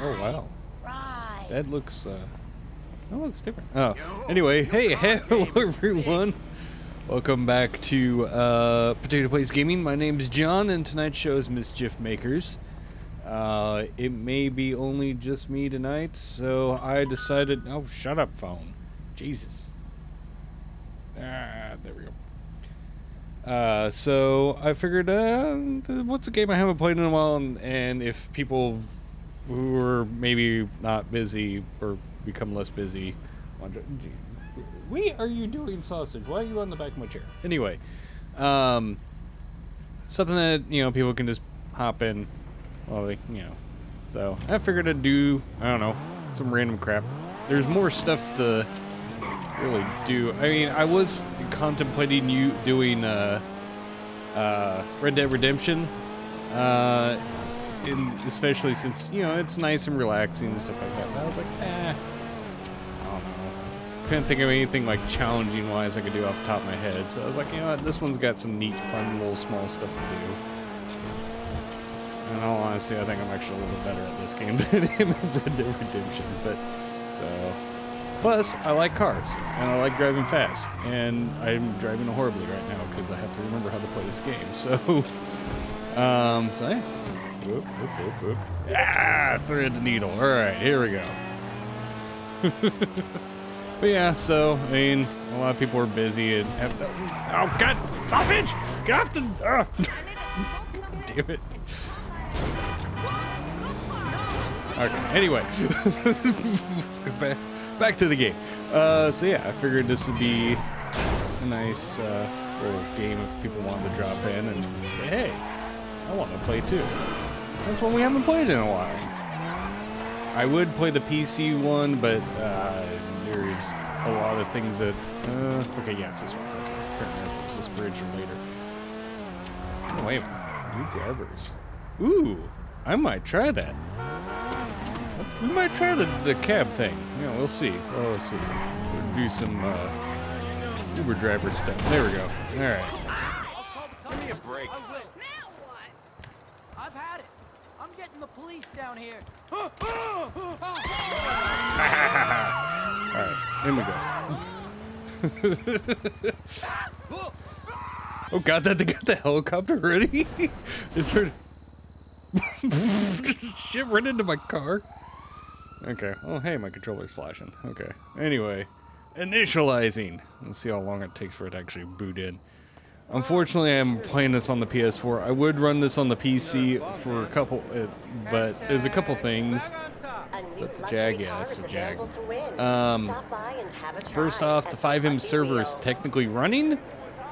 Oh wow. That looks uh that looks different. Oh. Anyway, hey, hello everyone. Welcome back to uh, Potato Place Gaming. My name's John, and tonight's show is Mischief Makers. Uh, it may be only just me tonight, so I decided. Oh, shut up, phone. Jesus. Ah, there we go. Uh, so I figured, uh, what's a game I haven't played in a while, and, and if people who are maybe not busy or become less busy, what are you doing, sausage? Why are you on the back of my chair? Anyway, um, something that you know people can just hop in, well, they, you know. So I figured I'd do I don't know some random crap. There's more stuff to really do. I mean, I was contemplating you doing uh, uh, Red Dead Redemption, uh, in, especially since you know it's nice and relaxing and stuff like that. But I was like, eh couldn't think of anything like challenging wise I could do off the top of my head. So I was like, you know what, this one's got some neat, fun little small stuff to do. And all honesty, I think I'm actually a little better at this game than Red Dead Redemption. But so, plus I like cars and I like driving fast, and I'm driving horribly right now because I have to remember how to play this game. So, um, so yeah. Ah, thread the needle. All right, here we go. But yeah, so, I mean, a lot of people are busy and have to, Oh, God! Sausage! Get off the... Uh. Damn it. Okay, anyway. Let's go back, back to the game. Uh, so yeah, I figured this would be a nice uh, little game if people wanted to drop in and say, hey, I want to play too. That's one we haven't played in a while. I would play the PC one, but uh, there's a lot of things that. Uh, okay, yeah, it's this one. Okay, it's this bridge or later. Oh, wait, new drivers. Ooh, I might try that. We might try the, the cab thing. Yeah, we'll see. Well, let's see. We'll do some uh, Uber driver stuff. There we go. All right. Give me a break. Now what? I've had it. I'm getting the police down here. Alright, in we go. oh god, that they got the helicopter ready? Is there shit run into my car? Okay. Oh hey, my controller's flashing. Okay. Anyway. Initializing. Let's see how long it takes for it to actually boot in. Unfortunately, I'm playing this on the PS4. I would run this on the PC for a couple, uh, but there's a couple things the Jag? Yeah, that's the Jag. Um, first off, the FiveM server is technically running,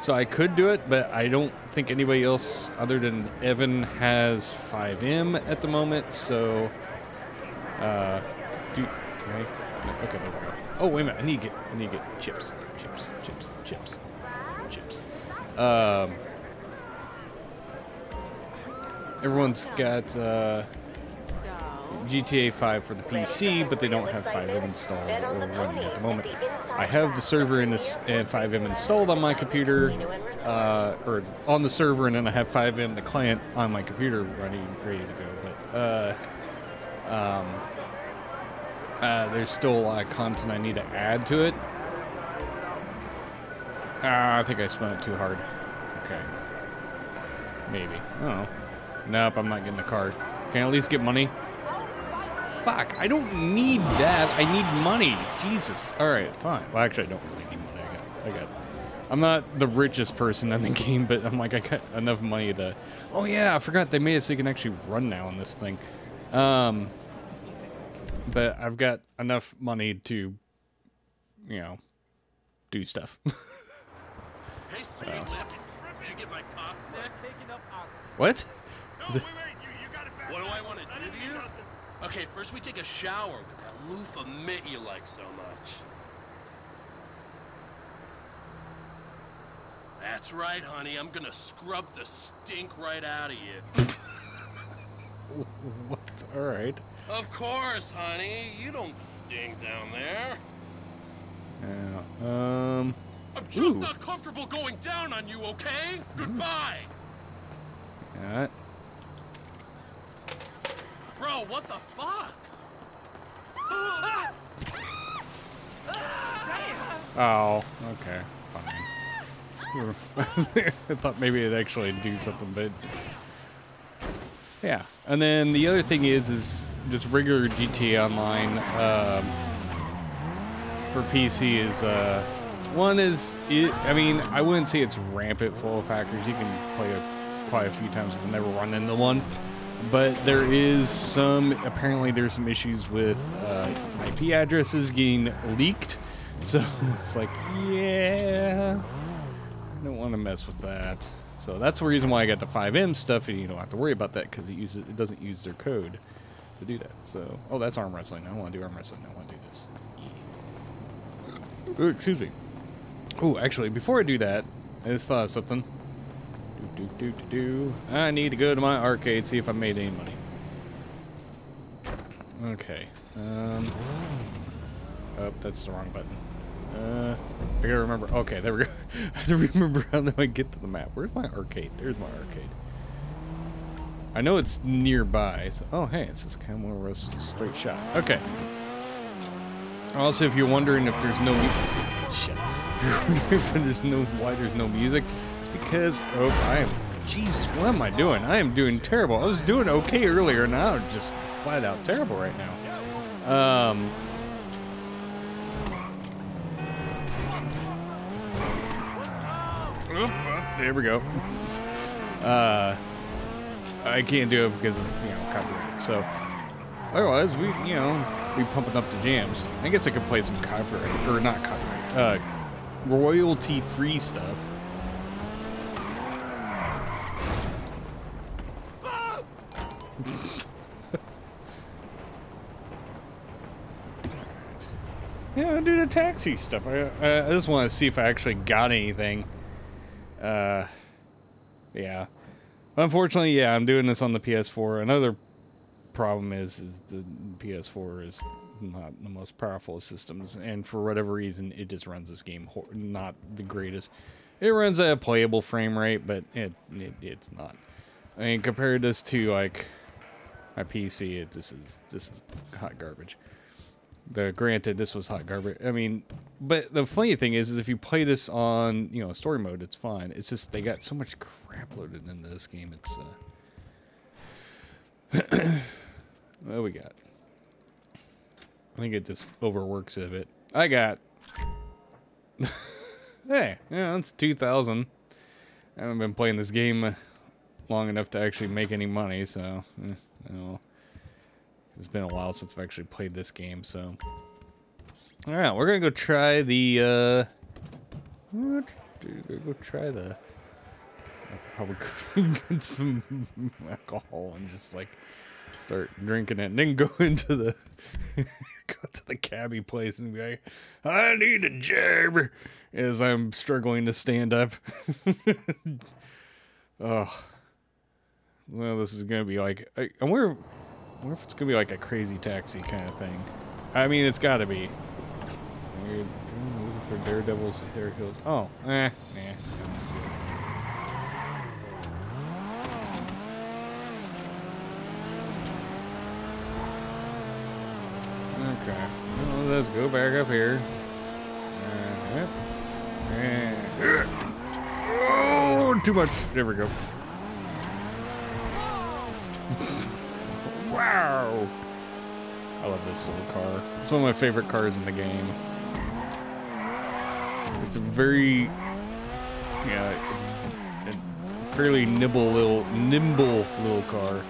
so I could do it, but I don't think anybody else other than Evan has FiveM at the moment, so... Uh, do... Okay, okay, there we go. Oh, wait a minute, I need to get, I need to get. Chips, chips, chips, chips. Um... Everyone's got, uh... GTA 5 for the PC, but they don't have FiveM installed or running at the moment. I have the server in this and FiveM installed on my computer, uh, or on the server, and then I have FiveM, the client, on my computer running, ready to go. But uh, um, uh, there's still a lot of content I need to add to it. Uh, I think I spun it too hard. Okay. Maybe. Oh. Nope, I'm not getting the card. Can I at least get money? Fuck, I don't need that. I need money. Jesus. All right, fine. Well, actually, I don't really need money. I got, I got. I'm not the richest person in the game, but I'm like, I got enough money to. Oh yeah, I forgot they made it so you can actually run now on this thing. Um, but I've got enough money to, you know, do stuff. cockpit? What? No, wait, wait, you, you got it back. What do I want to do to you? Okay, first we take a shower with that loofah mitt you like so much. That's right, honey. I'm gonna scrub the stink right out of you. what? Alright. Of course, honey. You don't stink down there. Yeah, um... I'm just ooh. not comfortable going down on you, okay? Goodbye! Yeah. Bro, what the fuck? Oh, okay, fine. I thought maybe it'd actually do something, but yeah. And then the other thing is, is just regular GTA Online um, for PC is uh, one is it, I mean I wouldn't say it's rampant full of hackers. You can play it quite a few times and never run into one. But there is some apparently there's some issues with uh, IP addresses getting leaked so it's like, yeah, I don't want to mess with that. So that's the reason why I got the FiveM stuff, and you don't have to worry about that because it uses it doesn't use their code to do that. So, oh, that's arm wrestling. I don't want to do arm wrestling. I want to do this. Ooh, excuse me. Oh, actually, before I do that, I just thought of something. Do, do, do, do, do. I need to go to my arcade, see if I made any money. Okay. Um. Oh, that's the wrong button. Uh, I gotta remember. Okay, there we go. I have to remember how do I get to the map. Where's my arcade? There's my arcade. I know it's nearby. So, oh, hey, it's just kind of of straight shot. Okay. Also, if you're wondering if there's no shit, there's no why there's no music, it's because oh, I am. Jesus, what am I doing? I am doing terrible. I was doing okay earlier, now I'm just flat out terrible right now. Um. there we go. Uh, I can't do it because of you know copyright. So otherwise, we you know we pumping up the jams. I guess I could play some copyright or not copyright, uh, royalty free stuff. yeah, do the taxi stuff. I, I just want to see if I actually got anything. Uh, yeah. Unfortunately, yeah, I'm doing this on the PS4. Another problem is, is the PS4 is not the most powerful of systems, and for whatever reason, it just runs this game not the greatest. It runs at a playable frame rate, but it, it it's not. I mean, compared this to like my PC, it this is this is hot garbage. The granted, this was hot garbage. I mean, but the funny thing is, is if you play this on you know story mode, it's fine. It's just they got so much crap loaded into this game. It's uh, what we got? I think it just overworks a bit. I got. hey, yeah, it's 2000. I haven't been playing this game long enough to actually make any money, so eh, know. It's been a while since I've actually played this game, so. Alright, we're gonna go try the, uh... Go try the... I could probably get some alcohol and just, like, start drinking it, and then go into the... go to the cabbie place and be like, I need a jab! As I'm struggling to stand up. oh. Well, this is gonna be like... I, and we're wonder if it's gonna be like a crazy taxi kind of thing. I mean, it's gotta be. Looking for Daredevil's hair heels. Oh, eh, eh. Okay. Well, let's go back up here. Uh, oh, too much. There we go. Wow! I love this little car. It's one of my favorite cars in the game. It's a very, yeah, it's a fairly nibble little, nimble little car.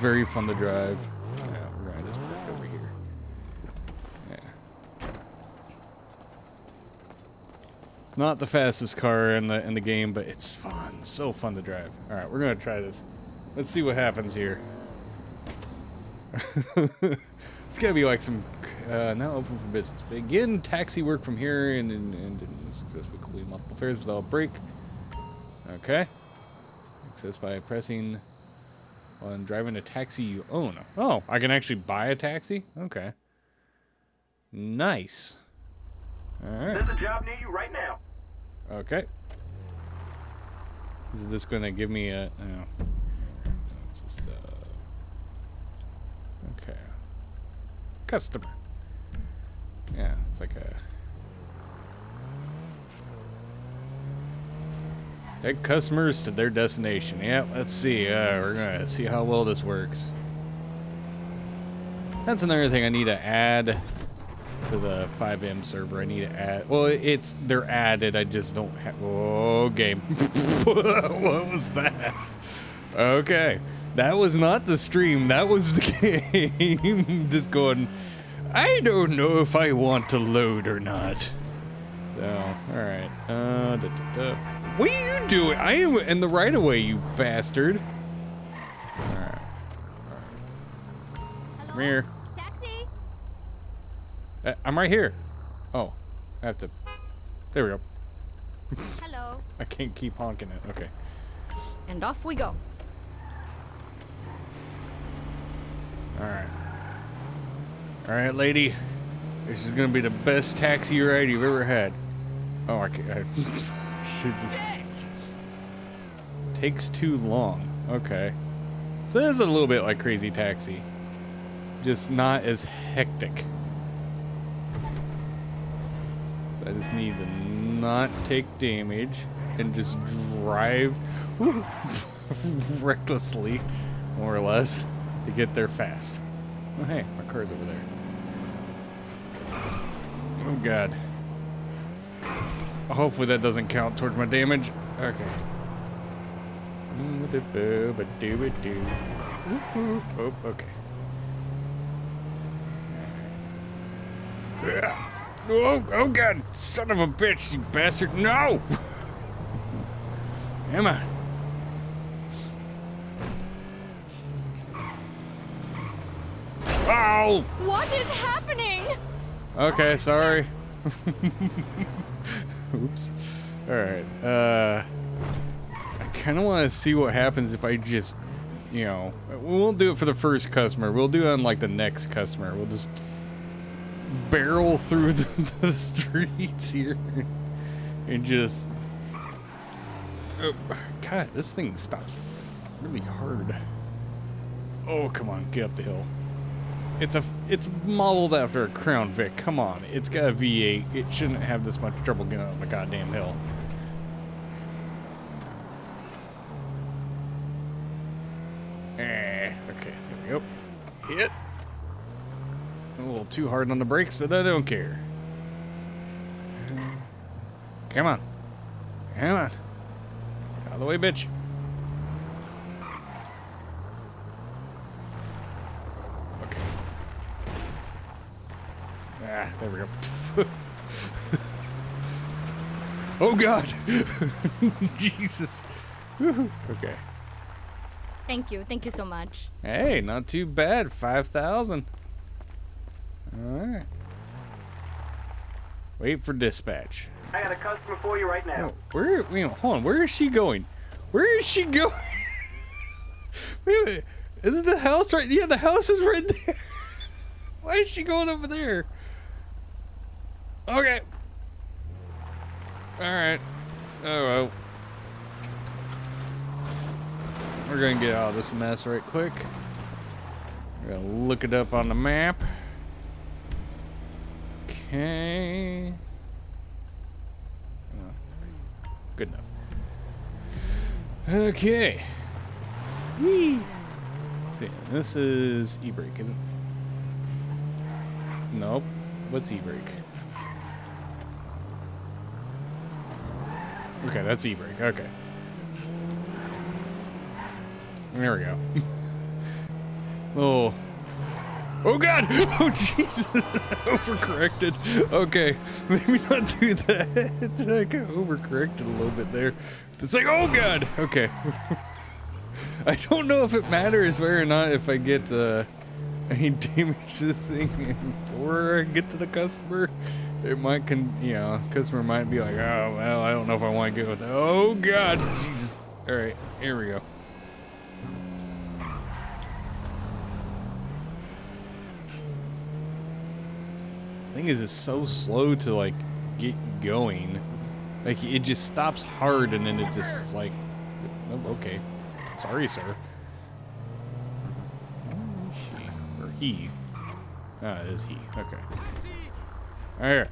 Very fun to drive. Yeah, we're gonna just put it over here. Yeah. It's not the fastest car in the in the game, but it's fun. So fun to drive. All right, we're gonna try this. Let's see what happens here. it's gotta be like some uh, now open for business. Begin taxi work from here and, and, and successfully complete multiple fares without a break. Okay. Access by pressing on driving a taxi you own. Oh, I can actually buy a taxi? Okay. Nice. Alright. There's a job near you right now. Okay. Is this gonna give me a... Oh. Just, uh, customer. Yeah, it's like a take customers to their destination. Yeah, let's see. Uh, we're gonna see how well this works. That's another thing I need to add to the FiveM server. I need to add. Well, it's they're added. I just don't have. Oh, game. what was that? Okay, that was not the stream. That was the game. just going. I don't know if I want to load or not. So, all right. Uh, da, da, da. What are you doing? I am in the right of way, you bastard. All right. Come here. Uh, I'm right here. Oh, I have to. There we go. Hello. I can't keep honking it. Okay. And off we go. All right. All right, lady. This is gonna be the best taxi ride you've ever had. Oh, I, can't, I should just. Takes too long. Okay. So this is a little bit like Crazy Taxi, just not as hectic. So I just need to not take damage and just drive recklessly, more or less, to get there fast. Oh, hey, my car's over there. Oh, God. Hopefully that doesn't count towards my damage. Okay. Oh, okay. Oh, oh God! Son of a bitch, you bastard! No! Emma! Ow! What is happening? Okay, sorry. Oops. Alright, uh... I kinda wanna see what happens if I just, you know... We won't do it for the first customer, we'll do it on, like, the next customer. We'll just barrel through the, the streets here and just... Oh, God, this thing stops really hard. Oh, come on, get up the hill. It's a it's modeled after a Crown Vic. Come on, it's got a V8. It shouldn't have this much trouble getting up the goddamn hill. Eh, okay, there we go. Hit. A little too hard on the brakes, but I don't care. Come on. Come on. Out of the way, bitch. Okay. Ah, there we go. oh, God. Jesus. Okay. Thank you. Thank you so much. Hey, not too bad. 5,000. Alright. Wait for dispatch. I got a customer for you right now. Oh, where, you know, hold on, where is she going? Where is she going? wait a minute. Is the house right? Yeah, the house is right there. Why is she going over there? Okay. All right. Oh well. We're gonna get out of this mess right quick. We're gonna look it up on the map. Okay. Oh, Good enough. Okay. Whee! see, this is e-brake, isn't it? Nope. What's e-brake? Okay, that's e-brake. Okay. There we go. oh. Oh god! Oh Jesus! overcorrected. Okay, maybe not do that. I got overcorrected a little bit there. It's like, oh god! Okay. I don't know if it matters whether or not if I get uh, any damage this thing before I get to the customer. It might, con you know, customer might be like, oh well, I don't know if I want to get with that. Oh god, Jesus! All right, here we go. Thing is, it's so slow to like get going. Like it just stops hard and then it just is like, oh, okay, sorry, sir. She or he? Ah, it is he. Okay. Right here.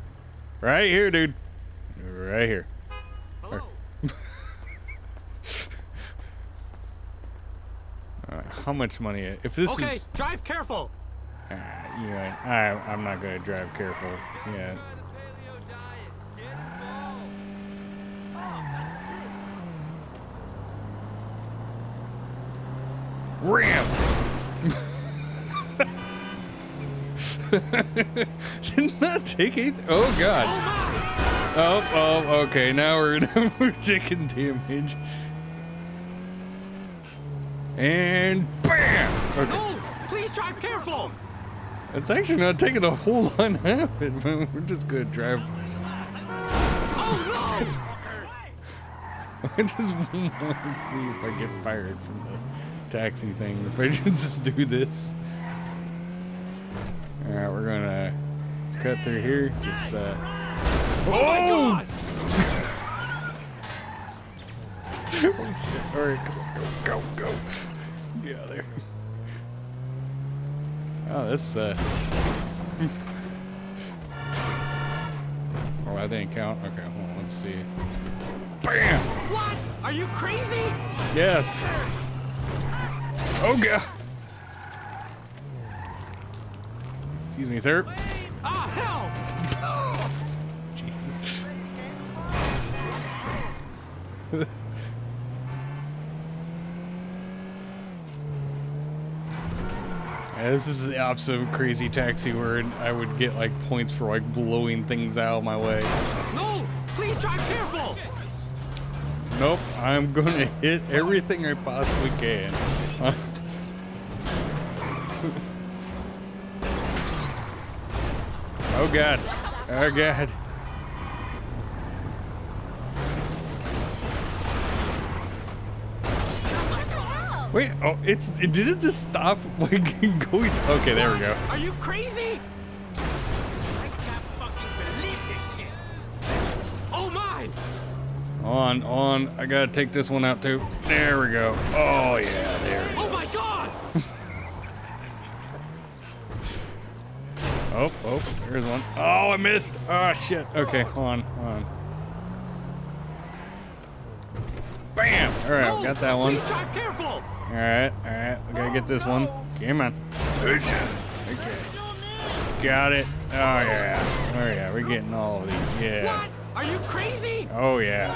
Right here, dude. Right here. Hello. Uh, how much money? If this Okay, is. Okay, drive careful. Uh, you know, I, I'm not gonna drive careful. Yeah. Ram! Did not take it. Oh god. Oh, oh, okay. Now we're gonna we're taking damage. And bam! Okay. No, please drive careful. It's actually not taking a whole lot to happen, but we're just gonna drive. Oh I just want to see if I get fired from the taxi thing. If I should just do this. Alright, we're gonna cut through here. Just, uh. Oh Oh! Alright, go, go, go. Get out of there. Oh, this, uh. oh, that didn't count? Okay, hold on, let's see. Bam! What? Are you crazy? Yes. Oh god. Excuse me, sir. Ah, hell! Jesus. Yeah, this is the opposite of crazy taxi where I would get like points for like blowing things out of my way. No! Please drive careful! Nope, I'm gonna hit everything I possibly can. oh god. Oh god. Wait, oh, it's it did it just stop like going? Okay, there we go. Are you crazy? I can't fucking believe this shit. Oh my! On, on. I gotta take this one out too. There we go. Oh yeah, there. Oh my god! Oh, oh, there's one. Oh, I missed. Oh shit. Okay, hold on, hold on. Bam! All right, No, got that oh, one. Please drive careful! All right, all right. We gotta get this one. Come on. Okay. Got it. Oh yeah. Oh yeah. We're getting all of these. Yeah. What? Are you crazy? Oh yeah.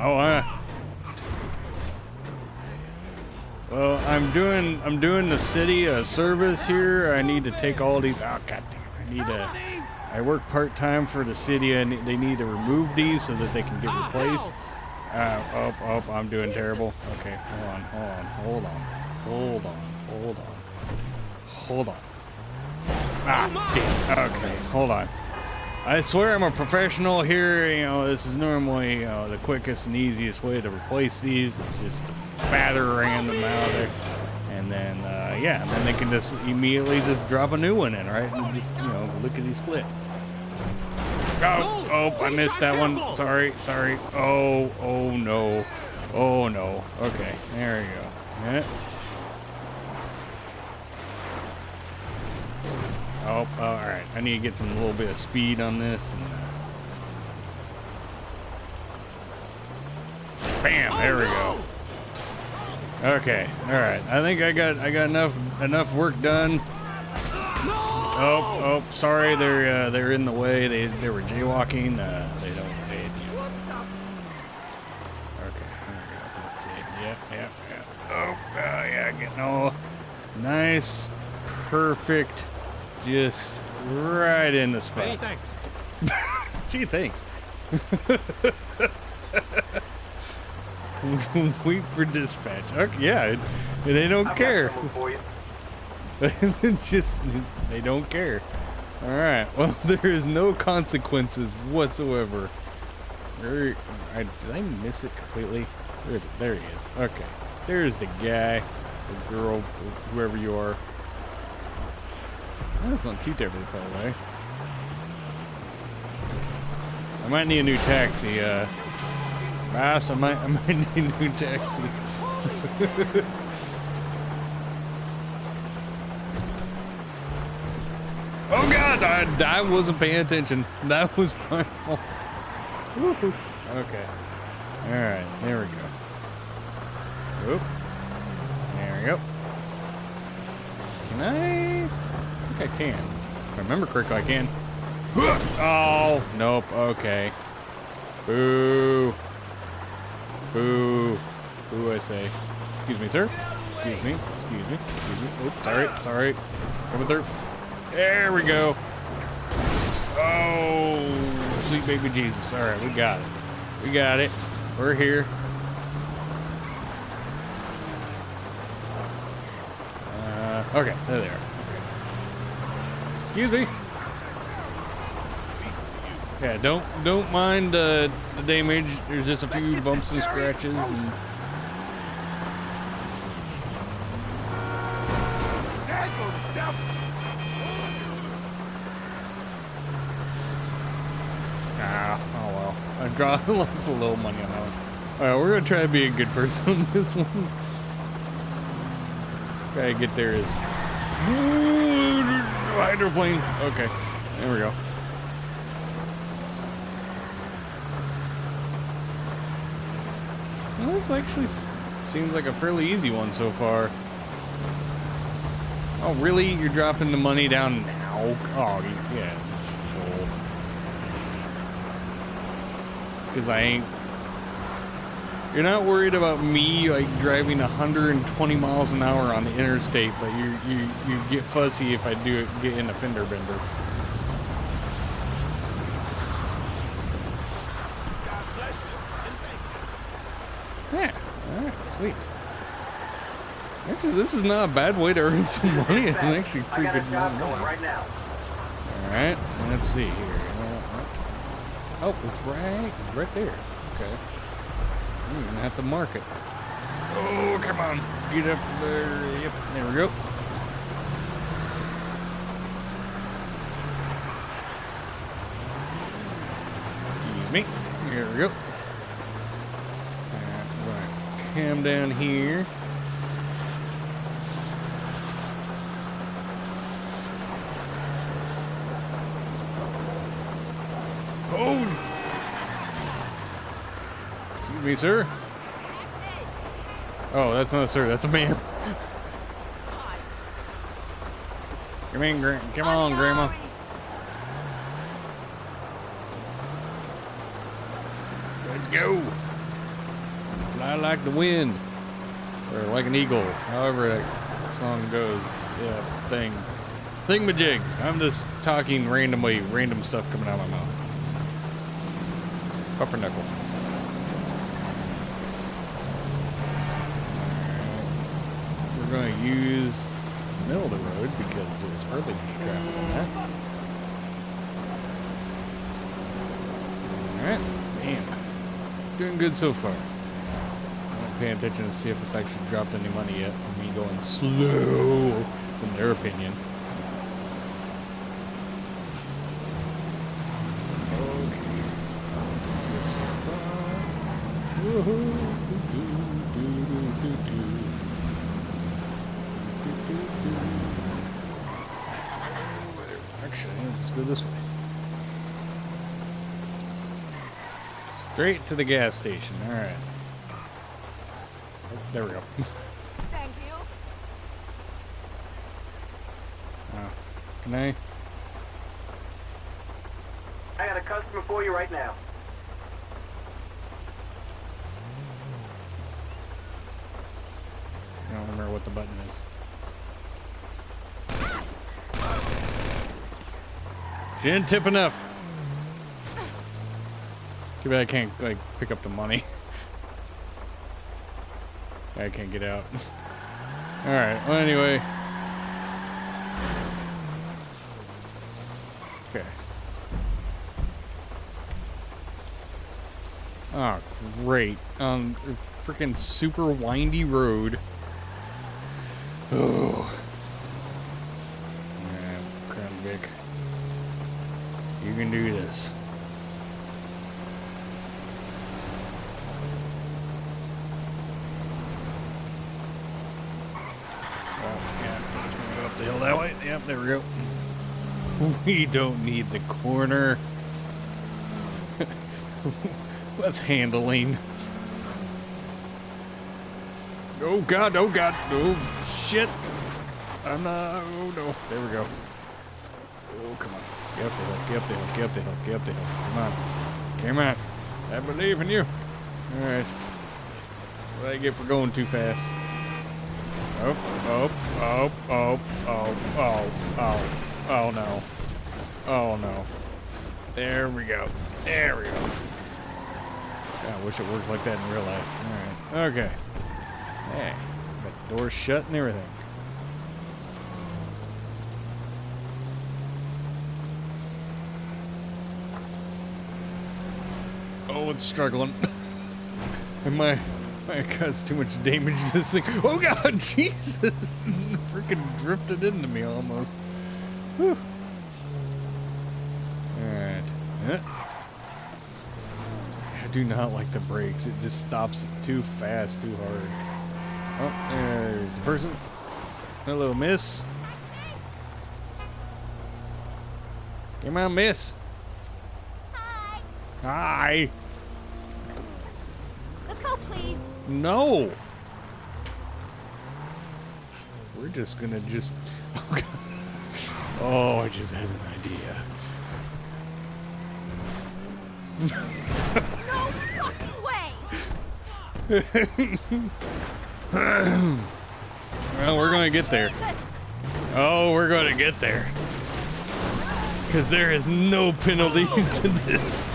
Oh uh. Well, I'm doing I'm doing the city a service here. I need to take all these. Oh god damn! I need to. I work part time for the city, and they need to remove these so that they can get Ah, replaced. Uh, oh, oh, I'm doing terrible. Okay, hold on, hold on, hold on, hold on, hold on, hold on. Ah, damn. Okay, hold on. I swear I'm a professional here. You know, this is normally you know, the quickest and easiest way to replace these. It's just to batter random out there. And then, uh, yeah, and then they can just immediately just drop a new one in, right? And just, you know, lickety split. Oh, oh, I missed that one. Sorry, sorry. Oh, oh no. Oh no. Okay, there we go. Yeah. Oh, oh, all right. I need to get some little bit of speed on this. And, uh, bam! There we go. Okay, all right. I think I got I got enough enough work done. Oh, oh, sorry. They're uh, they're in the way. They they were jaywalking. Uh, they don't. They, you know. Okay, there we go. Let's see. Yep, yep, yep. Oh, uh, yeah, getting all nice, perfect, just right in the spot. Many thanks. Gee, thanks. Wait for dispatch. Okay, yeah, they don't care. Just they don't care. All right. Well, there is no consequences whatsoever. There, I, did I miss it completely? Where is it? There he is. Okay. There's the guy, the girl, whoever you are. That's not too terribly far away. I might need a new taxi. Uh, boss, I might, I might need a new taxi. I, I wasn't paying attention. That was my fault. Okay. All right. There we go. Oop. There we go. Can I? I think I can. If I remember correctly, I can. Oh, nope. Okay. Boo. Boo. Boo, I say. Excuse me, sir. Excuse me. Excuse me. Excuse me. Oops, sorry. Sorry. Coming through. There we go. Oh, sweet baby Jesus. All right, we got it. We got it. We're here. Uh, okay, there they are. Okay. Excuse me. Yeah, don't don't mind uh, the damage. There's just a few bumps and scratches. And draw lost a little money on that one. All right, we're gonna try to be a good person on this one. To get there is hydroplane. Okay, there we go. Well, this actually seems like a fairly easy one so far. Oh, really? You're dropping the money down now? Oh, yeah, that's cool. Because I ain't. You're not worried about me like driving 120 miles an hour on the interstate, but you you you get fussy if I do it, get in a fender bender. Yeah, all right, sweet. Actually, this is not a bad way to earn some money. It's actually pretty good money. right now. All right, let's see here. Oh, it's right, right there. Okay. I'm gonna have to mark it. Oh, come on, get up there. Yep, there we go. Excuse me. Here we go. Alright, right. Cam down here. Oh! Excuse me, sir. Oh, that's not a sir. That's a man. Come in, gra- come on, Grandma. Let's go. Fly like the wind, or like an eagle. However that song goes. Yeah, thing. Thingamajig. I'm just talking randomly, random stuff coming out of my mouth. Pumpernickel. We're going to use the middle of the road because there's hardly any traffic on that. Alright. Man. Doing good so far. I'm not paying attention to see if it's actually dropped any money yet from me going slow, in their opinion. Okay. Good so far. Woohoo. Do, do, do, do, do. Do, do, do. Actually, let's go this way. Straight to the gas station. All right. Oh, there we go. Thank you. Uh, can I? I got a customer for you right now. I don't remember what the button is. She didn't tip enough. Too bad I can't like pick up the money. I can't get out. All right. Well, anyway. Okay. Oh, great. Um, freaking super windy road. Oh. Yeah, Crown Vic. You can do this. Oh, yeah, it's gonna go up the hill that way. Yep, there we don't need the corner. That's handling. Oh god, oh god, oh shit. I'm not, oh no. There we go. Oh, come on. Get up the hill, get up the hill, get up the hill, get up the hill. Come on. Come on. I believe in you. Alright. That's what I get for going too fast. Oh, oh, oh, oh, oh, oh, oh, oh no. Oh no. There we go. There we go. God, I wish it worked like that in real life. Alright. Okay. Hey. Got the doors shut and everything. Oh, it's struggling. and my my god's too much damage to this thing. Oh god, Jesus! Freaking drifted into me almost. Whew. Alright. Yeah. I do not like the brakes. It just stops too fast, too hard. Oh, there's the person. Hello, miss. Come on, miss. Hi. Hi. Let's go, please. No. We're just gonna just. Oh, I just had an idea. Well, we're gonna get there. Oh, we're gonna get there. Because there is no penalties to this.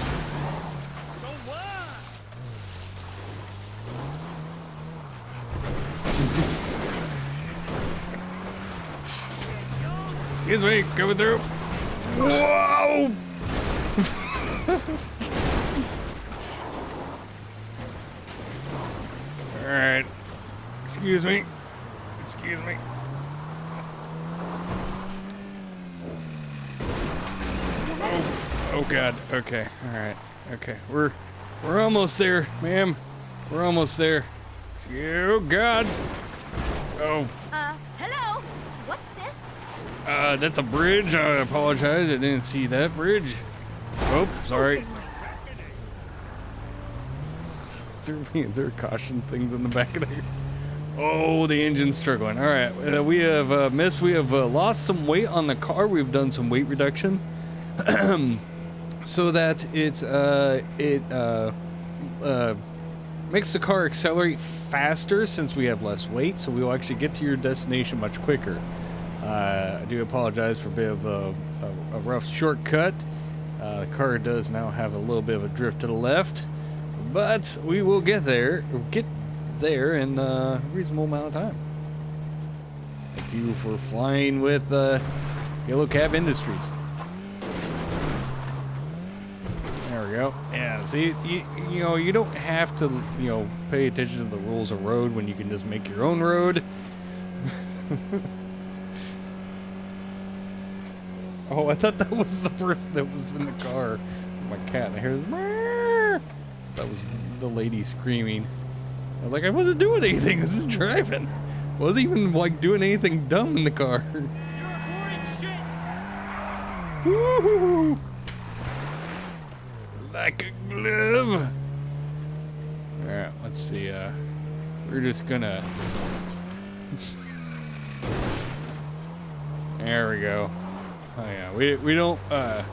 Excuse me, coming through. Whoa! Alright. Excuse me. Excuse me. Oh, oh God. Okay. All right. Okay. We're we're almost there, ma'am. We're almost there. Oh God. Oh, Uh, hello. What's this? uh, that's a bridge. I apologize. I didn't see that bridge. Oh, sorry. Is there, is there caution things in the back of there? Oh, the engine's struggling. All right, uh, we have uh, missed. We have uh, lost some weight on the car. We've done some weight reduction, so that it's uh, it uh, uh, makes the car accelerate faster since we have less weight. So we will actually get to your destination much quicker. Uh, I do apologize for a bit of a, a, a rough shortcut. Uh, the car does now have a little bit of a drift to the left, but we will get there. Get there in a reasonable amount of time. Thank you for flying with uh, Yellow Cab Industries. There we go. Yeah, see, you, you know, you don't have to, you know, pay attention to the rules of road when you can just make your own road. oh, I thought that was the person that was in the car. My cat. I hear. That was the lady screaming. I was like, I wasn't doing anything. This is driving. Wasn't even like doing anything dumb in the car. Woohoo! Like a glove. Alright, let's see. Uh, we're just gonna. there we go. Oh yeah, we we don't uh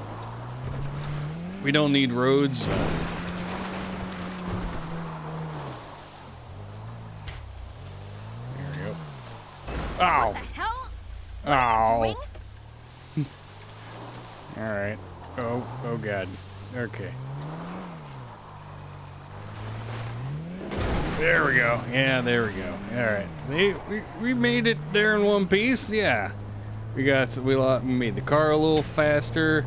we don't need roads. Uh, there we go. Ow! The hell? Ow! All right. Oh, oh God. Okay. There we go. Yeah, there we go. All right. See, we, we made it there in one piece. Yeah. We got we made the car a little faster.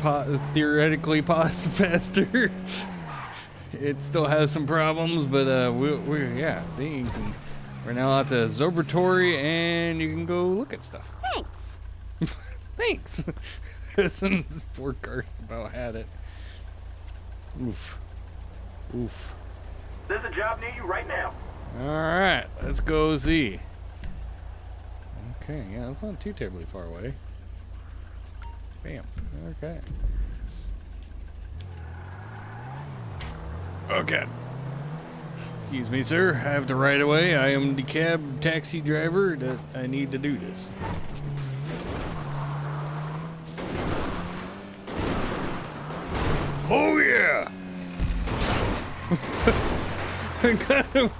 Po- theoretically, pos faster. it still has some problems, but uh, we we yeah. See, you can, we're now at the Zobratory, and you can go look at stuff. Thanks. Thanks. Isn't this poor car about had it? Oof. Oof. There's a job near you right now. All right, let's go Z. Okay, yeah, that's not too terribly far away. Bam. Okay. Okay. Excuse me, sir. I have to ride away. I am the cab taxi driver that I need to do this. Oh yeah! I got a,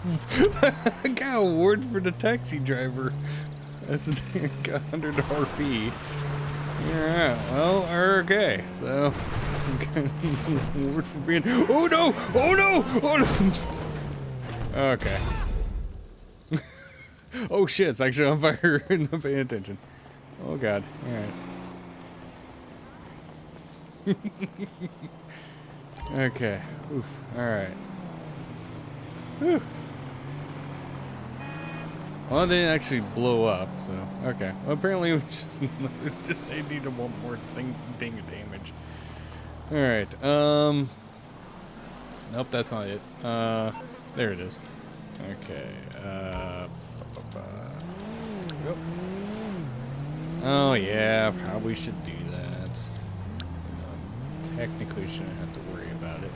I got an award for the taxi driver. That's a got 100 RP. Yeah, well, okay. So, award for being. Oh no! Oh no! Oh no! Okay. oh shit! It's actually on fire. Not paying attention. Oh god. All right. okay. Oof. All right. Whew. Well, it didn't actually blow up, so okay. Well, apparently, it just just they needed one more thing, thing of damage. All right. Um. Nope, that's not it. Uh, there it is. Okay. Uh. Oh yeah, probably should do that. Um, technically, shouldn't have to worry about it.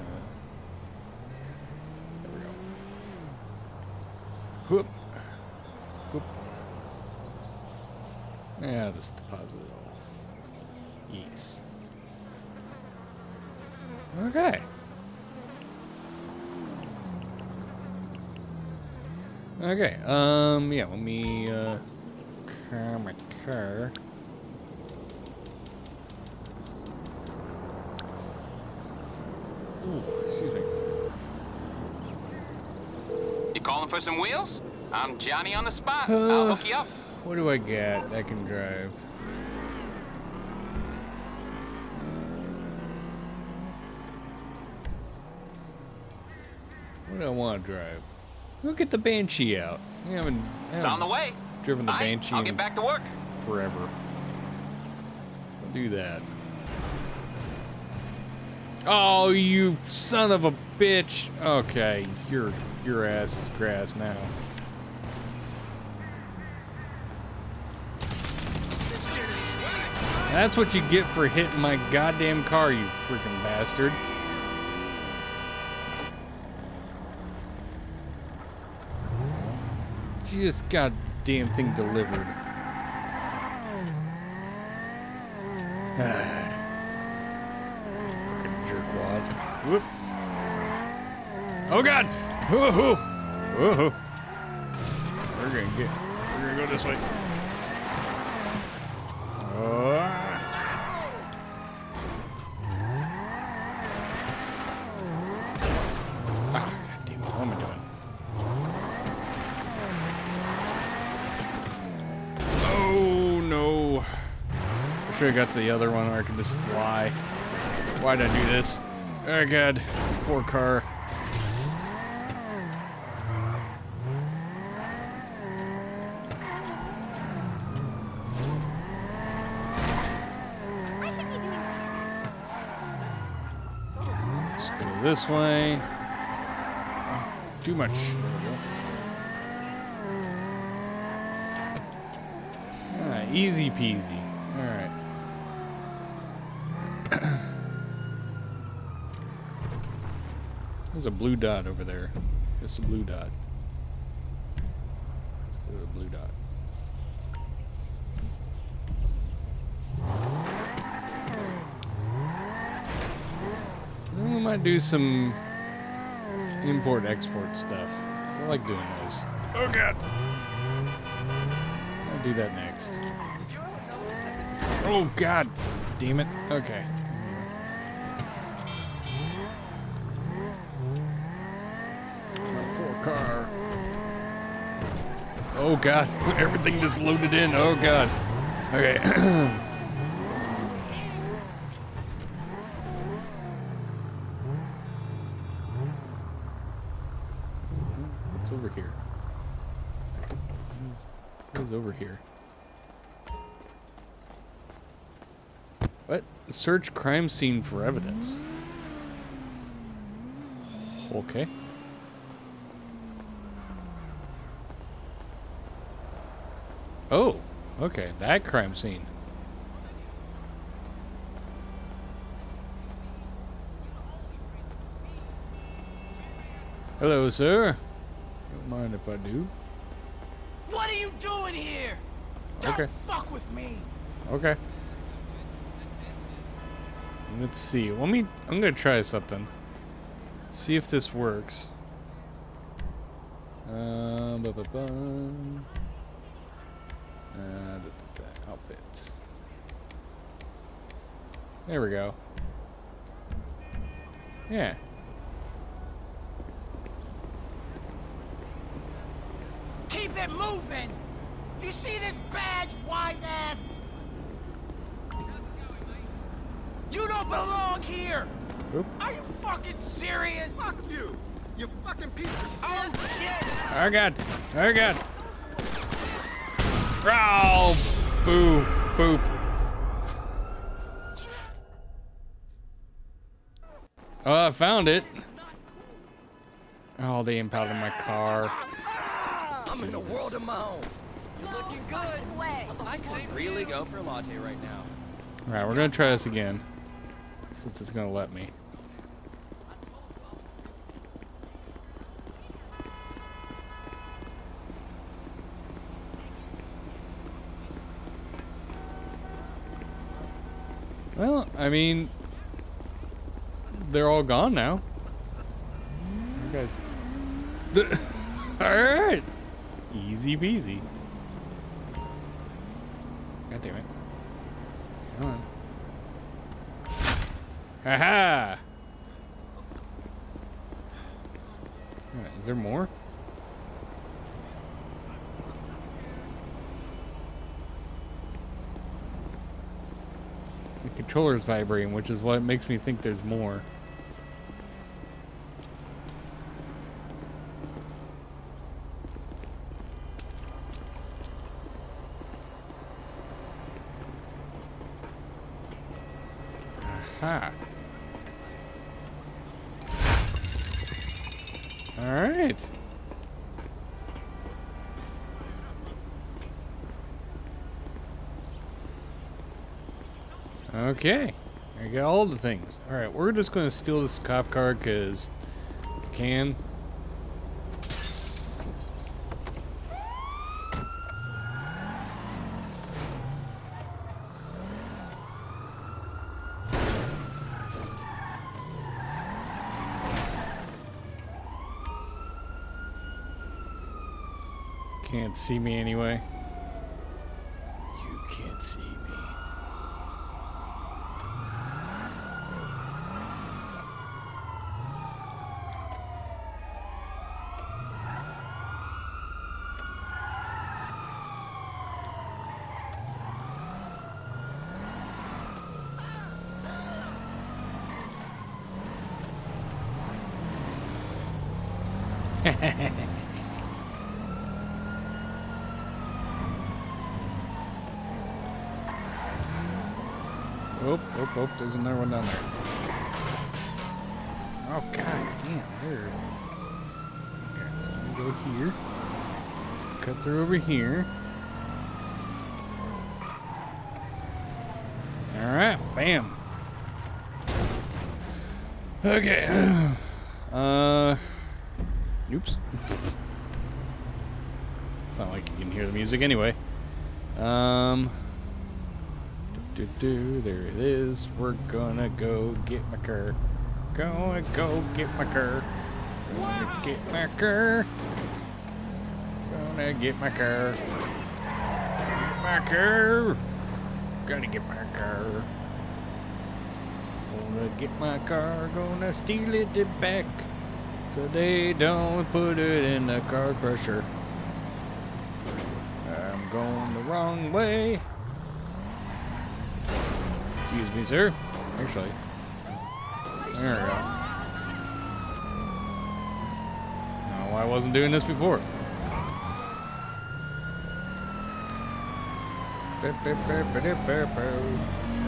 Uh, there we go. Whoop. Whoop. Yeah, this deposit it all. Yes. Okay. Okay, um, yeah, let me, uh, car my car. Ooh, excuse me. You calling for some wheels? I'm Johnny on the spot. Uh. I'll hook you up. What do I get that can drive? What do I want to drive? We'll get the Banshee out. I haven't, I It's haven't on the way. driven the Aight, Banshee I'll get back to work. forever. I'll do that. Oh, you son of a bitch. Okay, your your ass is grass now. That's what you get for hitting my goddamn car, you freaking bastard. Just got the damn thing delivered. Freaking jerkwad. Whoop. Oh god! Woohoo! Woohoo! We're gonna get. We're gonna go this way. Oh. Have got the other one where I could just fly. Why'd I do this? Oh god, this poor car. Let's go this way. Too much. Ah, easy peasy. There's a blue dot over there. It's a blue dot. Let's go to the blue dot. We might do some import export stuff. I like doing those. Oh god. I'll do that next. Oh god. Damn it. Okay. My poor car. Oh god. Everything just loaded in. Oh god. Okay. What's over here? What's, what is over here? What? Search crime scene for evidence. Okay. Okay, that crime scene. Hello, sir. Don't mind if I do. What are you doing here? Don't okay. fuck with me. Okay. Let's see. Let me. I'm gonna try something. See if this works. Uh. There we go. Yeah. Keep it moving. You see this badge, wise ass? You don't belong here. Oop. Are you fucking serious? Fuck you. You fucking piece of shit. Oh shit. Oh god. Oh god. Oh, boo, boop. Oh, I found it. Oh, they impounded my car. I'm in a world of my own. You're looking good. I could really go for a latte right now. All right, we're gonna try this again, since it's gonna let me. Well, I mean, they're all gone now. You guys. all right. Easy peasy. God damn it. Come on. Haha! Alright, is there more? The controller's vibrating, which is what makes me think there's more. Aha. All right. Okay. I got all the things. All right, we're just going to steal this cop car because we can. Can't see me anyway. You can't see me. Oh, there's another one down there. Oh, god damn, there. Okay, go here. Cut through over here. Alright, bam. Okay. uh. Oops. it's not like you can hear the music anyway. Um. Do, there it is. We're gonna go get my car. Gonna go get my car. Gonna get my car. Gonna get my car. Get my car. Gonna get my car. Gonna get my car. Gonna steal it back. So they don't put it in the car crusher. I'm going the wrong way. Excuse me, sir. Actually. There we go. No, I wasn't doing this before.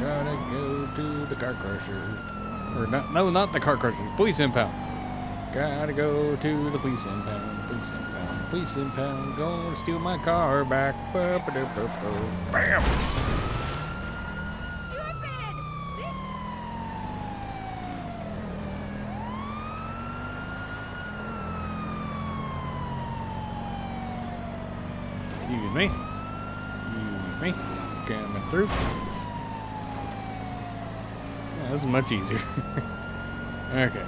Gotta go to the car crusher. Or not, no, not the car crusher. Police impound. Gotta go to the police impound. Police impound. Police impound. Gonna steal my car back. Bam! Stupid! This Excuse me. Excuse me. Coming through. Yeah, this is much easier. okay.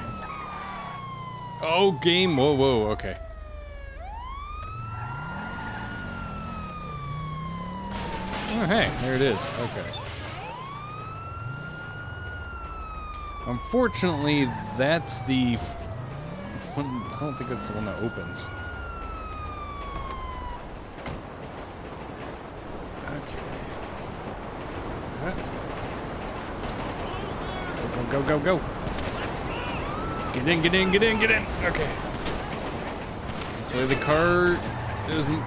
Oh, game. Whoa, whoa. Okay. Oh, hey, there it is. Okay. Unfortunately, that's the one. I don't think that's the one that opens. Okay. Alright. Go, go, go. Get in, get in, get in, get in. Okay. Hopefully the car isn't.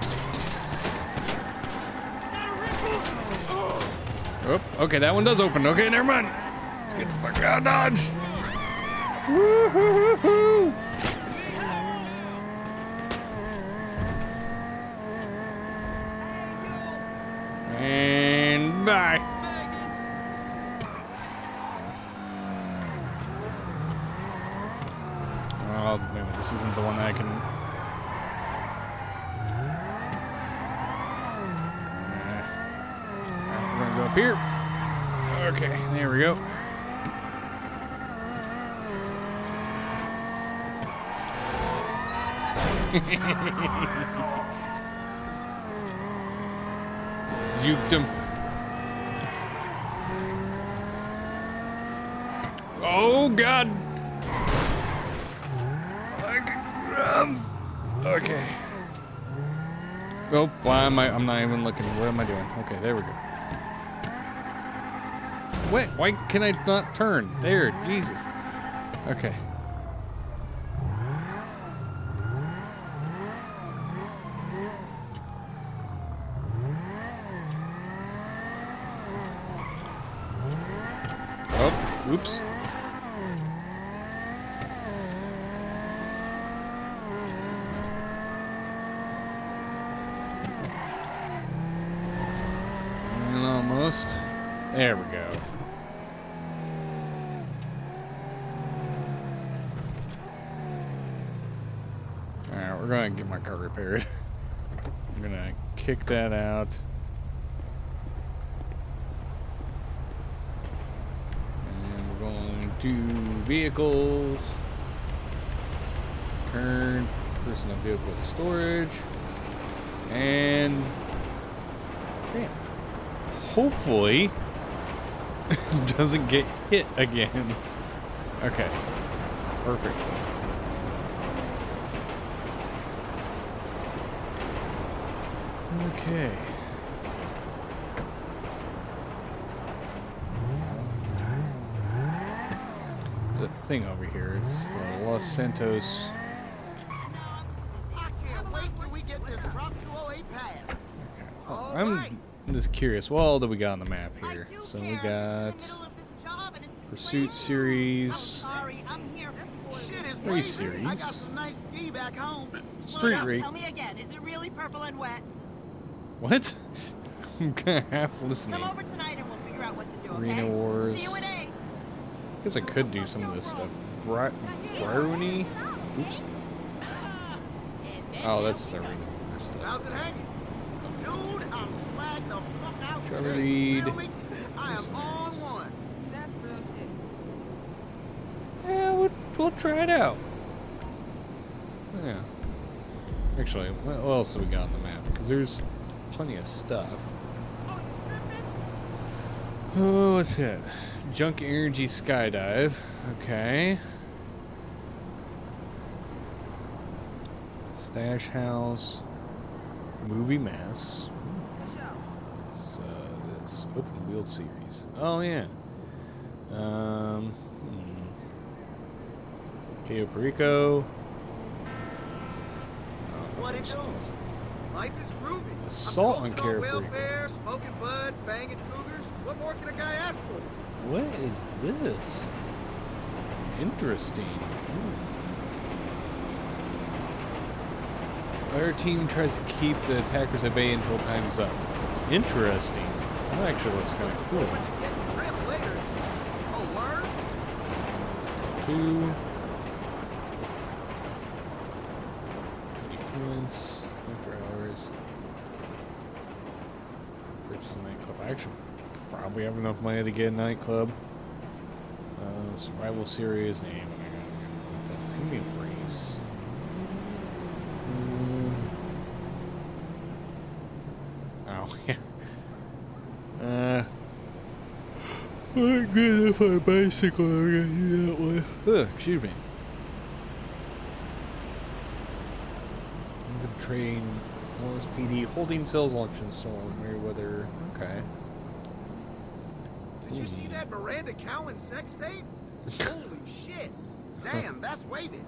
Oh, okay, that one does open. Okay, never mind. Let's get the fuck out of Dodge. Woo-hoo-hoo-hoo. And bye. Oh, maybe this isn't the one that I can. Up here. Okay, there we go. Juked him. Oh God. Okay. Oh, why am I? I'm not even looking. What am I doing? Okay, there we go. Wait, why can I not turn? There, Jesus. Okay. Oh, oops. And almost. There we go. Alright, we're gonna get my car repaired. I'm gonna kick that out. And we're going to vehicles. Turn personal vehicle to storage. And Damn. Hopefully it doesn't get hit again. Okay. Perfect. Okay. There's a thing over here. It's the Los Santos. I can't wait till we get this Prop 208 passed. Okay. Oh, I'm just curious. What all do we got on the map here? So we got Pursuit Series. Sorry, I'm here. Shit is Three wavy. series. I got some nice ski back home. Street Race. Tell me again, is it really purple and wet? What? I'm kind of half listening. Come over tonight and we'll figure out what to do, okay? Arena Wars. See you at 8. I guess I could do some of this stuff. Bri- Brony? Oops. Oh, that's the arena Wars stuff. How's it hanging? Dude, I'm swagged the fuck out Trevor. Reed. I am on one. That's real shit. Yeah, we'll, we'll try it out. Yeah. Actually, what what else have we got on the map? Because there's plenty of stuff. Oh, what's that? Junk Energy Skydive. Okay. Stash House. Movie Masks. So, this open wheel series. Oh, yeah. Um, hmm. Cayo Perico. Oh, What it do? this. Life is groovy. Assault on coasting welfare, smoking bud, banging cougars. What more can a guy ask for? What is this? Interesting. Hmm. Our team tries to keep the attackers at bay until time's up. Interesting. That actually looks kind of cool. When you get grip later. Oh, word? Step two. 20 points after hours. purchase a nightclub. I actually enough money to get a nightclub. Uh, survival series name. The premium race. Mm. Oh yeah. Uh. I'm good if I bicycle. I'm gonna that. Ugh, excuse me. Even train Wallace PD holding sales auction store Merryweather. Okay. Did you see that Miranda Cowan sex tape? Holy shit! Damn, that's weighted.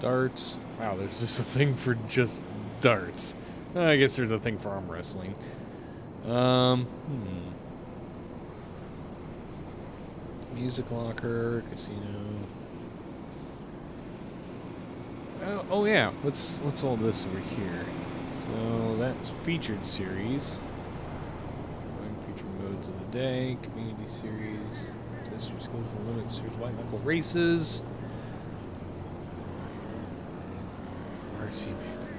Darts. Wow, there's just a thing for just darts. I guess there's a thing for arm wrestling. Um, hmm. Music locker, casino. Oh, oh yeah. What's what's all this over here? So that's featured series. Going featured modes of the day, community series, your skills and limits, series white knuckle races. RC.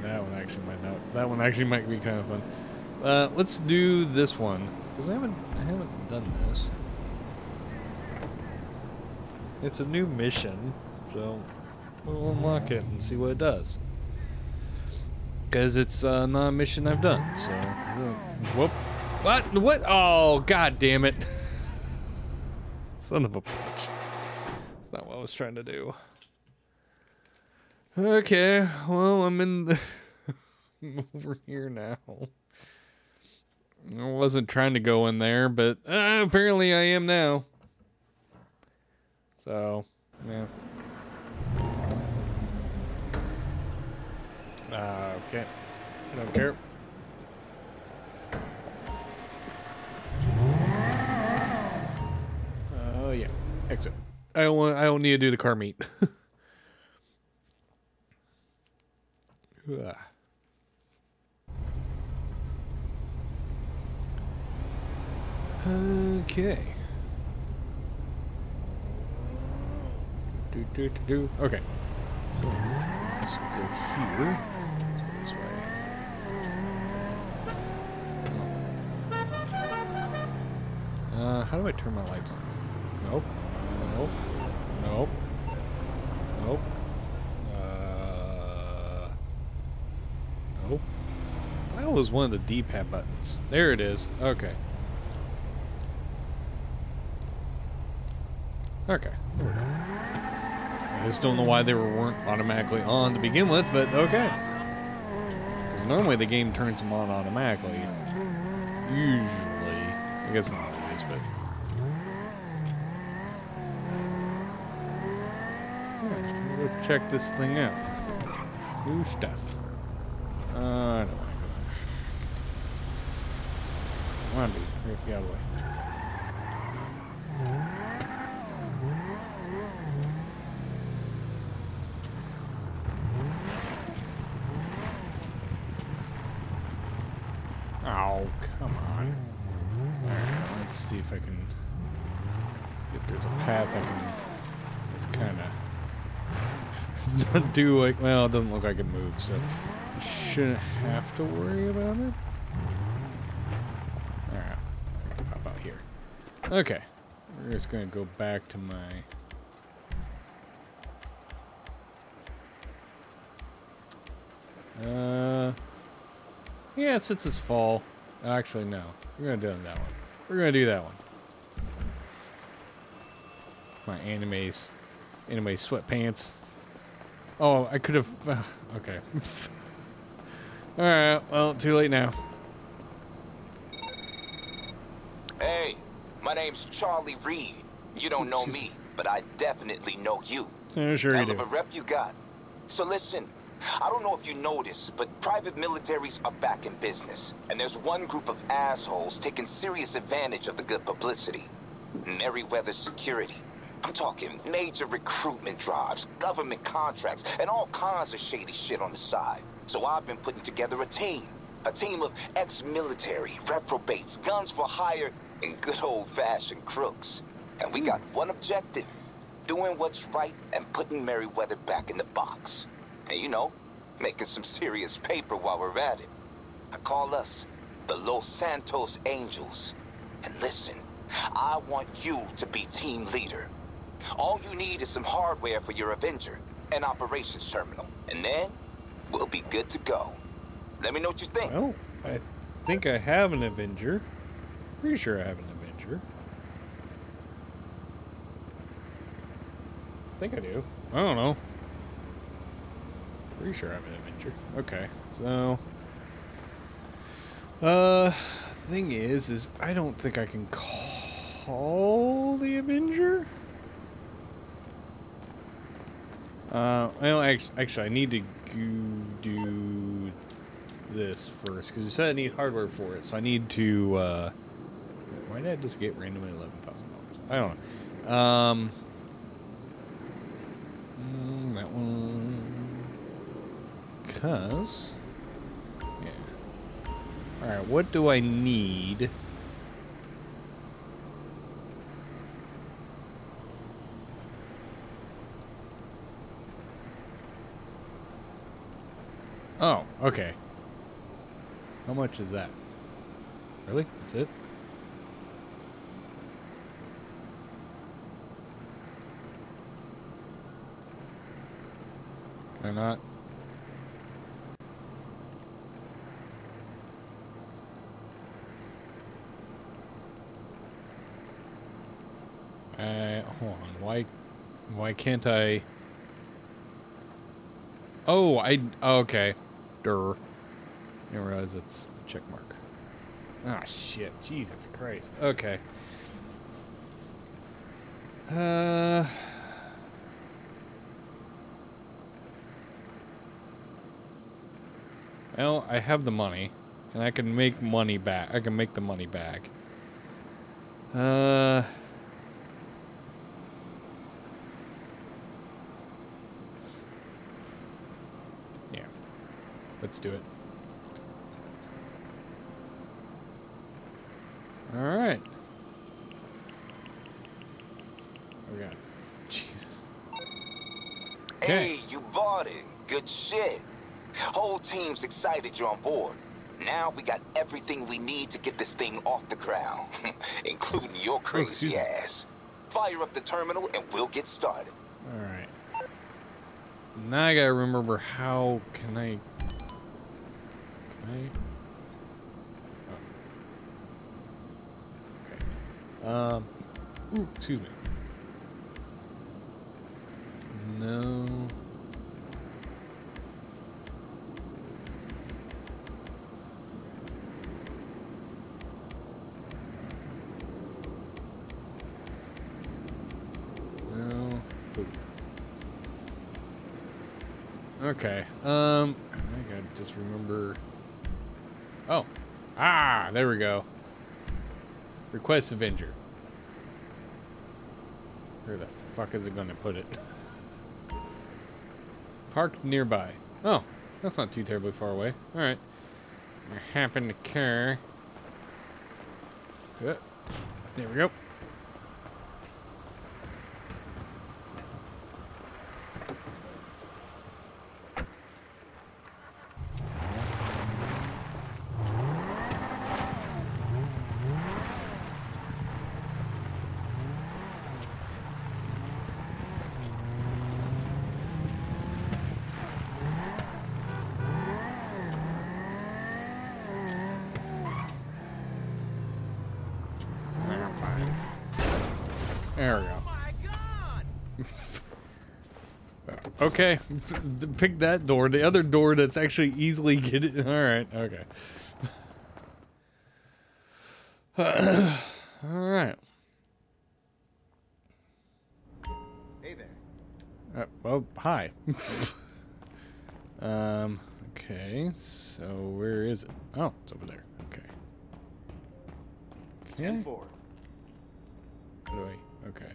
That one actually might not. That one actually might be kind of fun. Uh, let's do this one because I haven't I haven't done this. It's a new mission, so we'll unlock it and see what it does. Because it's uh, not a mission I've done, so whoop. What? What? Oh, god damn it! Son of a bitch. That's not what I was trying to do. Okay, well, I'm in the over here now. I wasn't trying to go in there, but uh, apparently I am now. So, yeah. Uh, okay. I don't care. Exit. I don't want. I don't need to do the car meet. Okay. Do, do, do, do. Okay. So let's go here. This way. Uh, how do I turn my lights on? Nope. Nope. Nope. Nope. Uh, nope. That was one of the D-pad buttons. There it is. Okay. Okay. There we go. I just don't know why they were, weren't automatically on to begin with, but okay. Because normally the game turns them on automatically. Usually. I guess not always, but... Alright, we'll go check this thing out. New stuff. Uh, I don't want to go. Come on, dude. Of the way. Oh, come on. Alright, let's see if I can. If there's a path I can. Just kind of. Not do like. Well, it doesn't look like it moves, so. Shouldn't have to worry about it. Alright. How about here? Okay. We're just gonna go back to my. Uh. Yeah, since it's fall. Actually, no. We're gonna do that one. We're gonna do that one. My animes, anime sweatpants. Oh, I could have. Uh, okay. All right. Well, too late now. Hey, my name's Charlie Reed. You don't know me, but I definitely know you. Yeah, sure you Hell do. of a rep you got. So listen, I don't know if you noticed, but private militaries are back in business. And there's one group of assholes taking serious advantage of the good publicity. Merryweather Security. I'm talking major recruitment drives, government contracts, and all kinds of shady shit on the side. So I've been putting together a team. A team of ex-military, reprobates, guns for hire, and good old-fashioned crooks. And we got hmm. one objective. Doing what's right and putting Merryweather back in the box. And you know, making some serious paper while we're at it. I call us the Los Santos Angels. And listen, I want you to be team leader. All you need is some hardware for your Avenger, an operations terminal. And then, we'll be good to go. Let me know what you think. Well, I think I have an Avenger. Pretty sure I have an Avenger. I think I do. I don't know. Pretty sure I have an Avenger. Okay, so. Uh, thing is, is I don't think I can call the Avenger. Uh, well, actually, actually, I need to do this first because you said I need hardware for it, so I need to. Uh, why did I just get randomly eleven thousand dollars? I don't know. Um, mm, that one, cause yeah. All right, what do I need? Oh, okay. How much is that? Really? That's it? Why not? Uh, hold on. Why, why can't I? Oh, I. Okay. Durr. I realize it's a check mark. Ah, shit. Jesus Christ. Okay. Uh. Well, I have the money, and I can make money back. I can make the money back. Uh. Yeah. Let's do it. All right. Oh god. Jesus. Okay. Hey, you bought it. Good shit. Whole team's excited you're on board. Now we got everything we need to get this thing off the ground, including your oh, crazy me. ass. Fire up the terminal and we'll get started. All right. Now I gotta remember how can I. I? Oh. Okay. Um. Ooh, excuse me. No. No. Ooh. Okay. Um, I gotta just remember. Ah, there we go. Request Avenger. Where the fuck is it gonna put it? Parked nearby. Oh, that's not too terribly far away. All right. I Happen to care. Uh, There we go. I'm fine. There we go. My God! Okay, pick that door. The other door that's actually easily get it. All right, okay. All right. Hey there. Uh, well, hi. um. Okay. So where is it? Oh, it's over there. Okay. Okay. Ten four. Do I? Okay.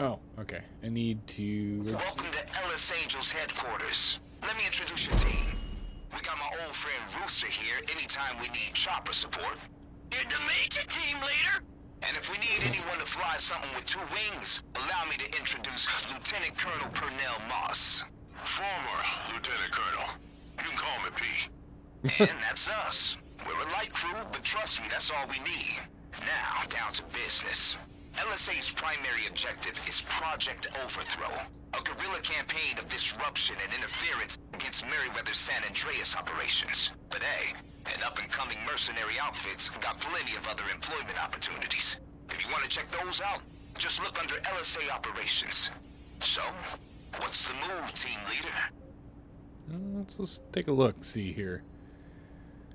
Oh, okay. I need to. Welcome to Ellis Angels headquarters. Let me introduce your team. We got my old friend Rooster here anytime we need chopper support. You're the major team leader? And if we need anyone to fly something with two wings, allow me to introduce Lieutenant Colonel Purnell Moss. Former Lieutenant Colonel. You can call me P. and that's us. We're a light crew, but trust me, that's all we need. Now, down to business. LSA's primary objective is Project Overthrow, a guerrilla campaign of disruption and interference against Merryweather's San Andreas operations. But hey, an up-and-coming mercenary outfit's got plenty of other employment opportunities. If you want to check those out, just look under LSA Operations. So, what's the move, team leader? Uh, Let's, let's take a look, see here.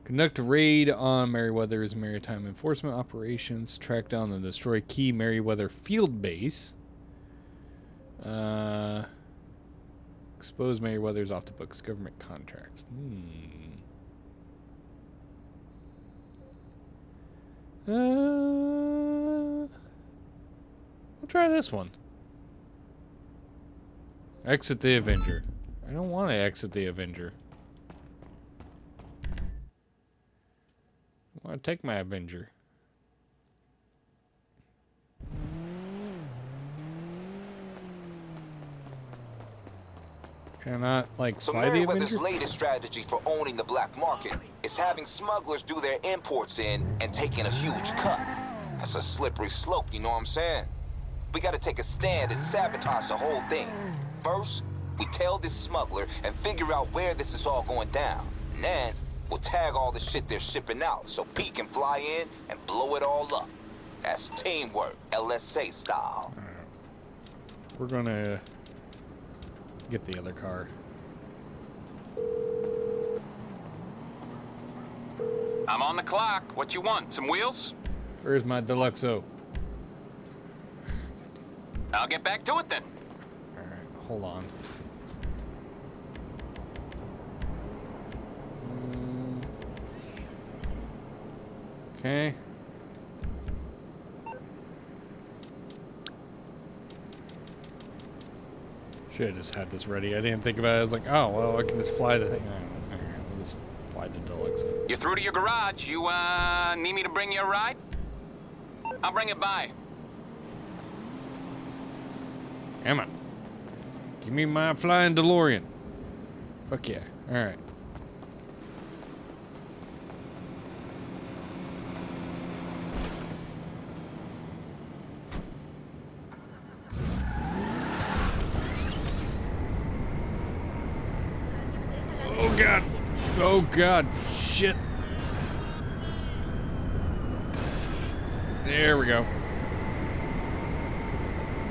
Conduct a raid on Merryweather's maritime enforcement operations. Track down and destroy key Merryweather field base. Uh, expose Merryweather's off the books government contracts. Hmm. Uh, we'll try this one. Exit the Avenger. I don't want to exit the Avenger. Want to take my Avenger. Can I, like, So fly the Avenger? latest strategy for owning the black market is having smugglers do their imports in and taking a huge cut. That's a slippery slope, you know what I'm saying? We gotta take a stand and sabotage the whole thing. First, we tail this smuggler and figure out where this is all going down. And then, we'll tag all the shit they're shipping out so Pete can fly in and blow it all up. That's teamwork, LSA style. We're gonna get the other car. I'm on the clock. What you want? Some wheels? Where's my Deluxo? I'll get back to it then. Alright, hold on. Okay. Should have just had this ready. I didn't think about it. I was like, oh, well, I can just fly the thing. Alright, we'll just fly the Deluxe. You're through to your garage. You, uh, need me to bring you a ride? I'll bring it by. Come on. Give me my flying DeLorean. Fuck yeah. Alright. Oh god. Oh god. Shit. There we go.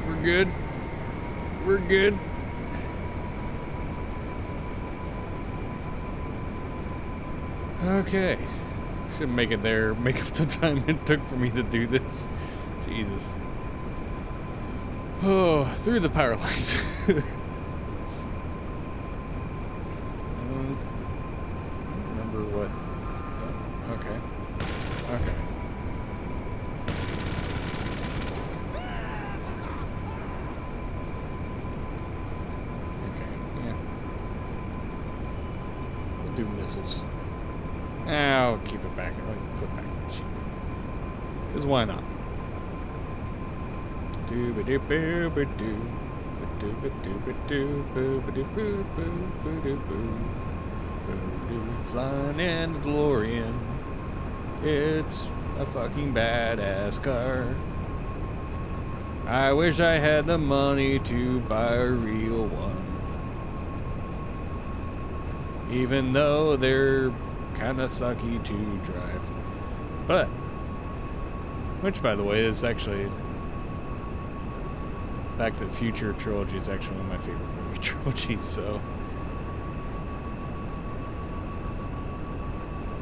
We're good. We're good. Okay. Should make it there. Make up the time it took for me to do this. Jesus. Oh, through the power lines. Doo-ba-doo-boo-ba-doo. Ba-doo-ba-doo-ba-doo. Boo-ba-doo-boo-boo-ba-doo-boo. Boo-doo. Flying in the DeLorean. It's a fucking badass car. I wish I had the money to buy a real one. Even though they're kind of sucky to drive. But, which by the way is actually, Back to the Future trilogy is actually one of my favorite movie trilogies, so.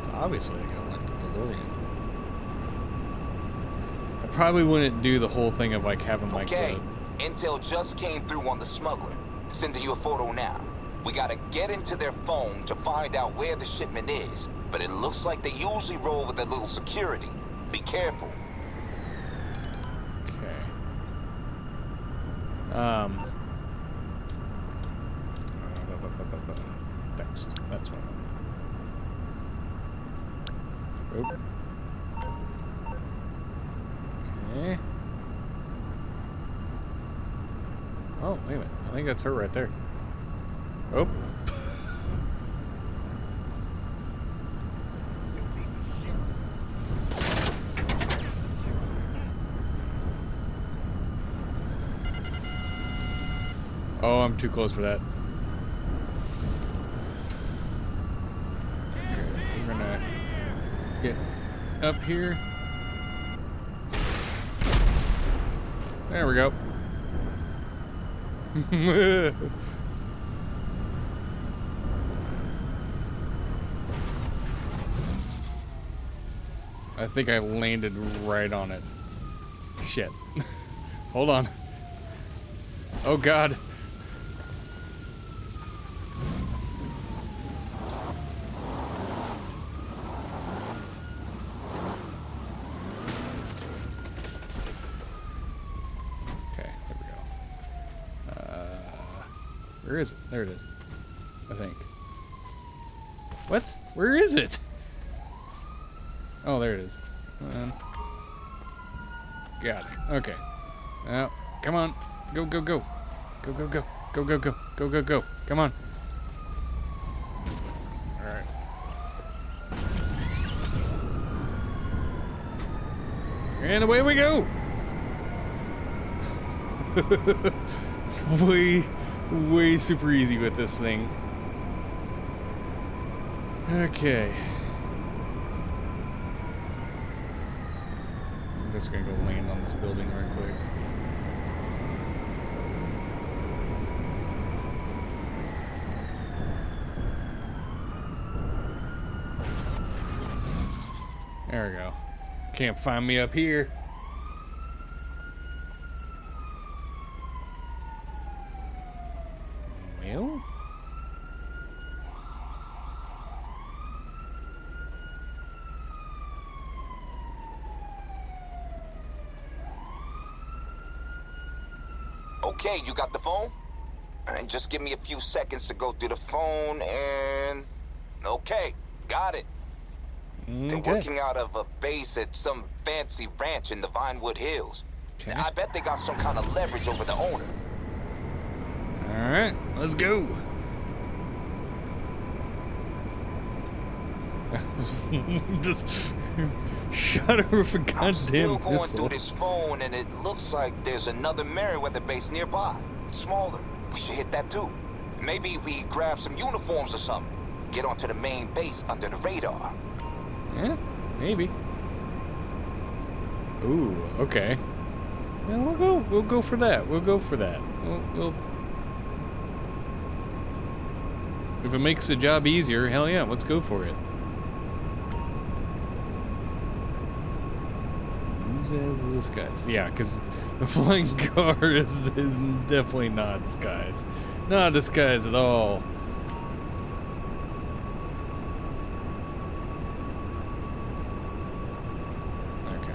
So obviously I got like the DeLorean. I probably wouldn't do the whole thing of like having like Okay, the intel just came through on the smuggler. Sending you a photo now. We gotta get into their phone to find out where the shipment is. But it looks like they usually roll with a little security. Be careful. Um. Next. That's want. Oop. Okay. Oh, wait a minute. I think that's her right there. Oh. Oh, I'm too close for that. Okay, we're gonna get up here. There we go. I think I landed right on it. Shit. Hold on. Oh god. Okay, there we go. Uh, where is it? There it is. I think. What? Where is it? Oh, there it is. Um, got it. Okay. Now, come on. Go, go, go. Go, go, go. Go, go, go. Go, go, go. Come on. Alright. And away we go! it's way, super easy with this thing. Okay. I'm just gonna go land on this building right quick. There we go. Can't find me up here. Well? Okay, you got the phone? And just give me a few seconds to go through the phone and... Okay, got it. They're mm, working out of a base at some fancy ranch in the Vinewood Hills. Okay. I bet they got some kind of leverage over the owner. Alright, let's go. Just shut her with a I'm still goddamn going missile. through this phone and it looks like there's another Merryweather base nearby. Smaller. We should hit that too. Maybe we grab some uniforms or something. Get onto the main base under the radar. Yeah, maybe. Ooh, okay. Yeah, we'll go. We'll go for that. We'll go for that. We'll, we'll. If it makes the job easier, hell yeah, let's go for it. Is this guy's? Yeah, because the flying car is, is definitely not disguised. Not disguised at all. Okay.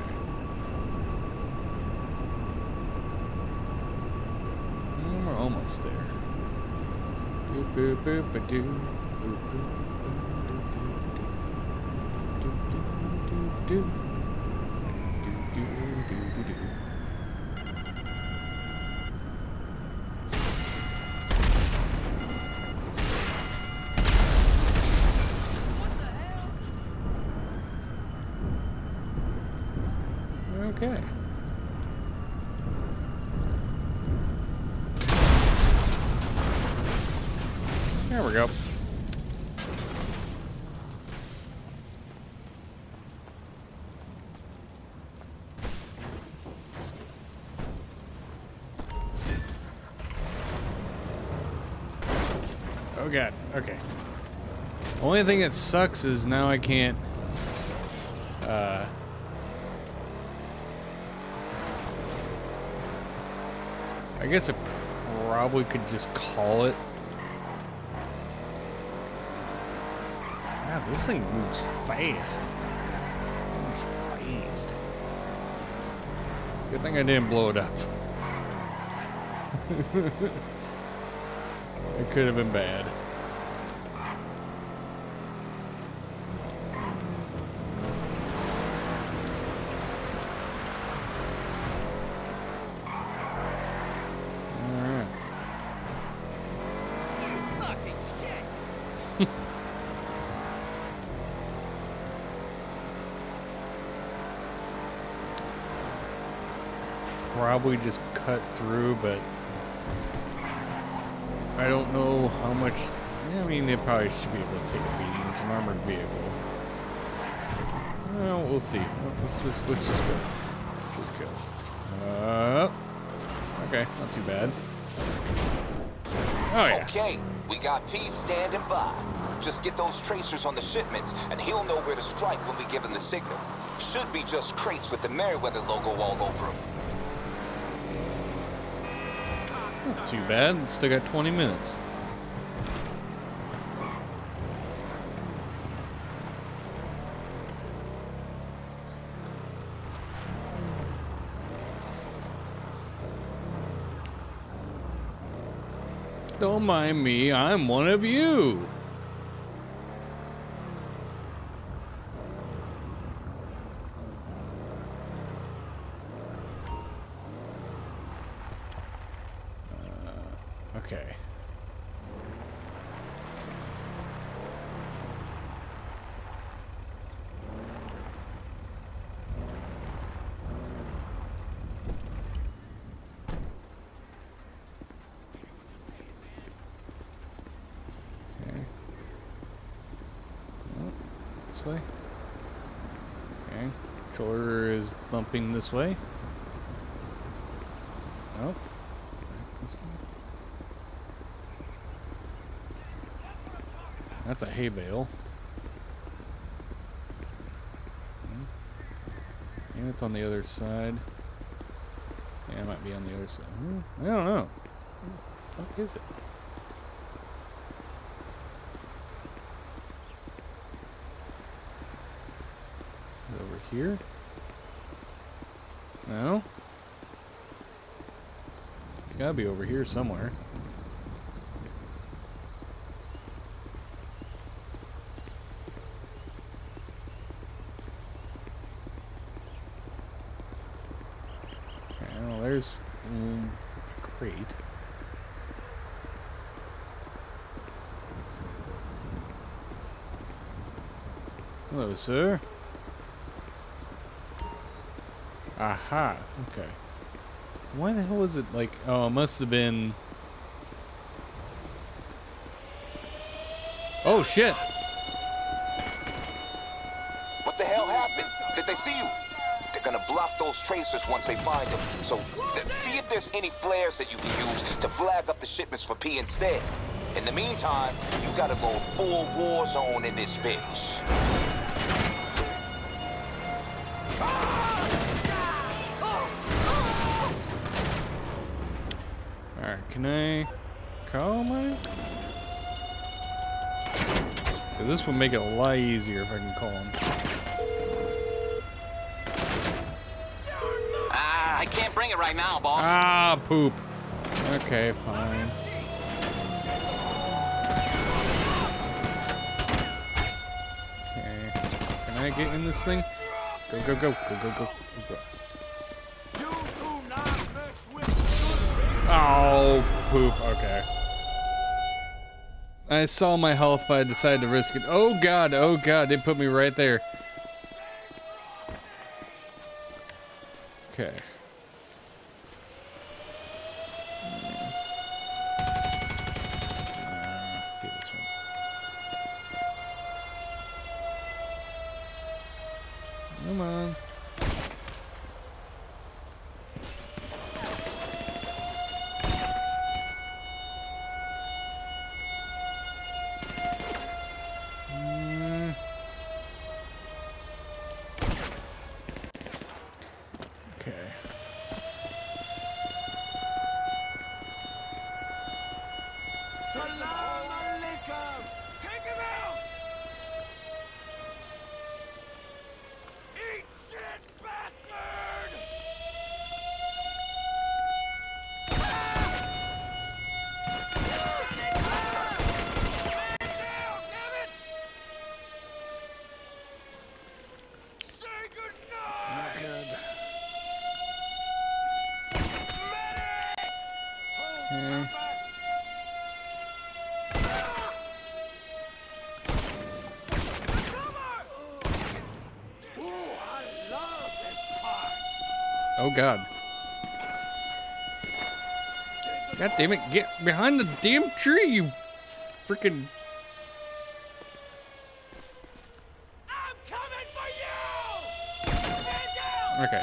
We're almost there. Boop, boop, boop, go. Oh god, okay. Only thing that sucks is now I can't uh I guess I probably could just call it. This thing moves fast. Fast. Good thing I didn't blow it up. it could have been bad. Alright. Fucking shit! Probably just cut through, but I don't know how much. I mean, they probably should be able to take a beating. It's an armored vehicle. Well, we'll see. Let's just let's just go. Let's just go. Uh, okay, not too bad. Oh yeah. Okay, we got P standing by. Just get those tracers on the shipments, and he'll know where to strike when we give him the signal. Should be just crates with the Merryweather logo all over them. Too bad. Still got 20 minutes. Don't mind me, I'm one of you. Uh, Okay. Okay. Oh, this way. Okay. Controller is thumping this way. Nope. That's a hay bale. Hmm. Maybe it's on the other side. Yeah, it might be on the other side. Hmm, I don't know. What? Is it over here? No? It's gotta be over here somewhere. Well, there's mm, a crate. Hello, sir. Aha, okay. Why the hell is it like, oh, it must have been... Oh, shit! What the hell happened? Did they see you? They're gonna block those tracers once they find them. So, th- see if there's any flares that you can use to flag up the shipments for P instead. In the meantime, you gotta go full war zone in this bitch. Can I call my... 'Cause this would make it a lot easier if I can call him. Ah, I can't bring it right now, boss. Ah, poop. Okay, fine. Okay. Can I get in this thing? Go, go, go, go, go, go, go, go. Oh, poop. Okay. I saw my health, but I decided to risk it. Oh god, oh god, it put me right there. Okay. God. God damn it, get behind the damn tree, you freaking. I'm coming for you! Down! Okay.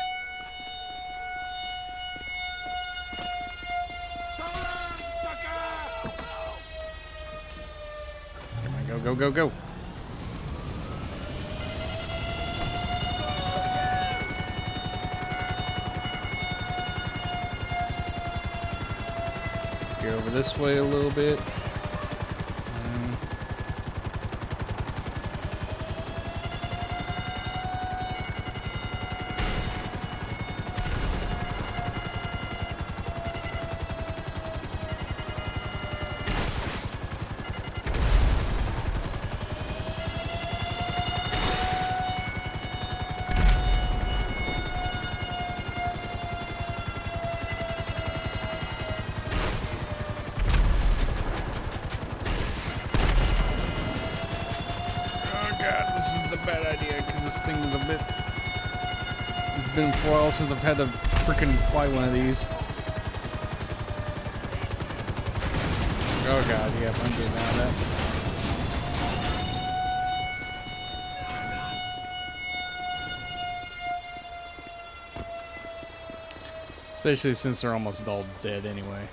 So long, sucker! Come on, go, go, go, go. This way a little bit. While since I've had to freaking fly one of these. Oh god, yep, I'm getting out that. Especially since they're almost all dead anyway.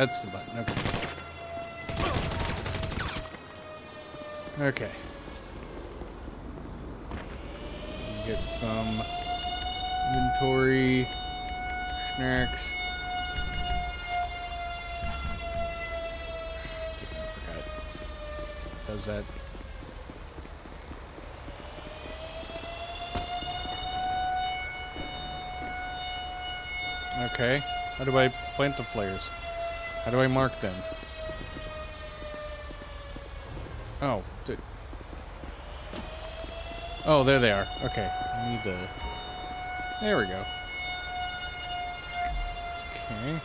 That's the button. Okay. Okay. Get some inventory, snacks. I forgot. Does that. Okay. How do I plant the flares? How do I mark them? Oh. Oh, there they are. Okay. I need to... There we go. Okay.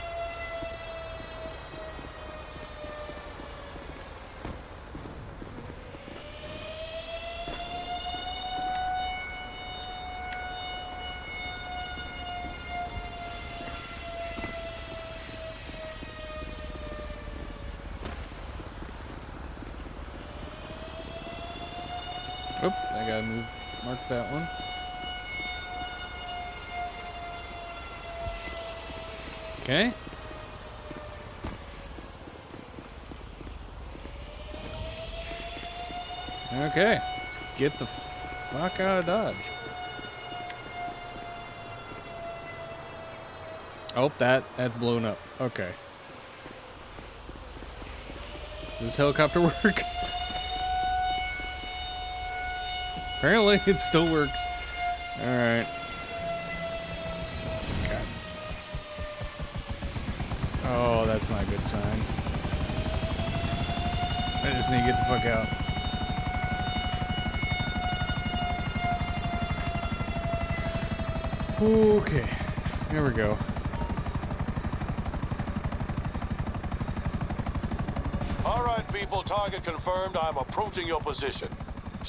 Oop, I gotta move, mark that one. Okay. Okay, let's get the fuck out of Dodge. Oh, that, that's blown up. Okay. Does this helicopter work? Apparently, it still works. Alright. God. Oh, that's not a good sign. I just need to get the fuck out. Okay. There we go. All right, people, target confirmed. I'm approaching your position.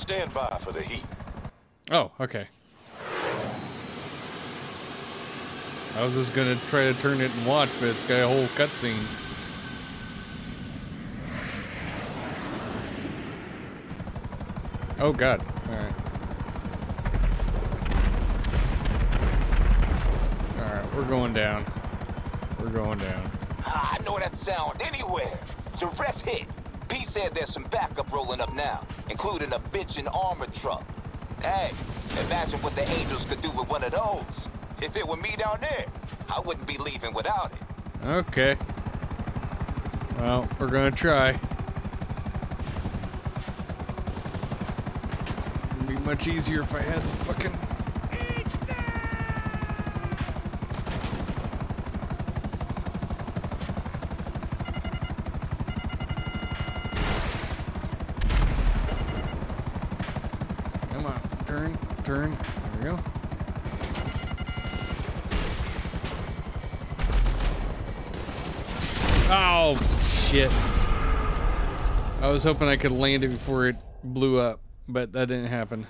Stand by for the heat. Oh, okay. I was just gonna try to turn it and watch, but it's got a whole cutscene. Oh god. Alright. Alright, we're going down. We're going down. Ah, I know that sound anywhere. Direct hit. P said there's some backup rolling up now, including a bitchin' armored truck. Hey, imagine what the Angels could do with one of those. If it were me down there, I wouldn't be leaving without it. Okay. Well, we're gonna try. It'd be much easier if I had the fucking. Come on, turn. turn. There we go. Oh, shit. I was hoping I could land it before it blew up, but that didn't happen.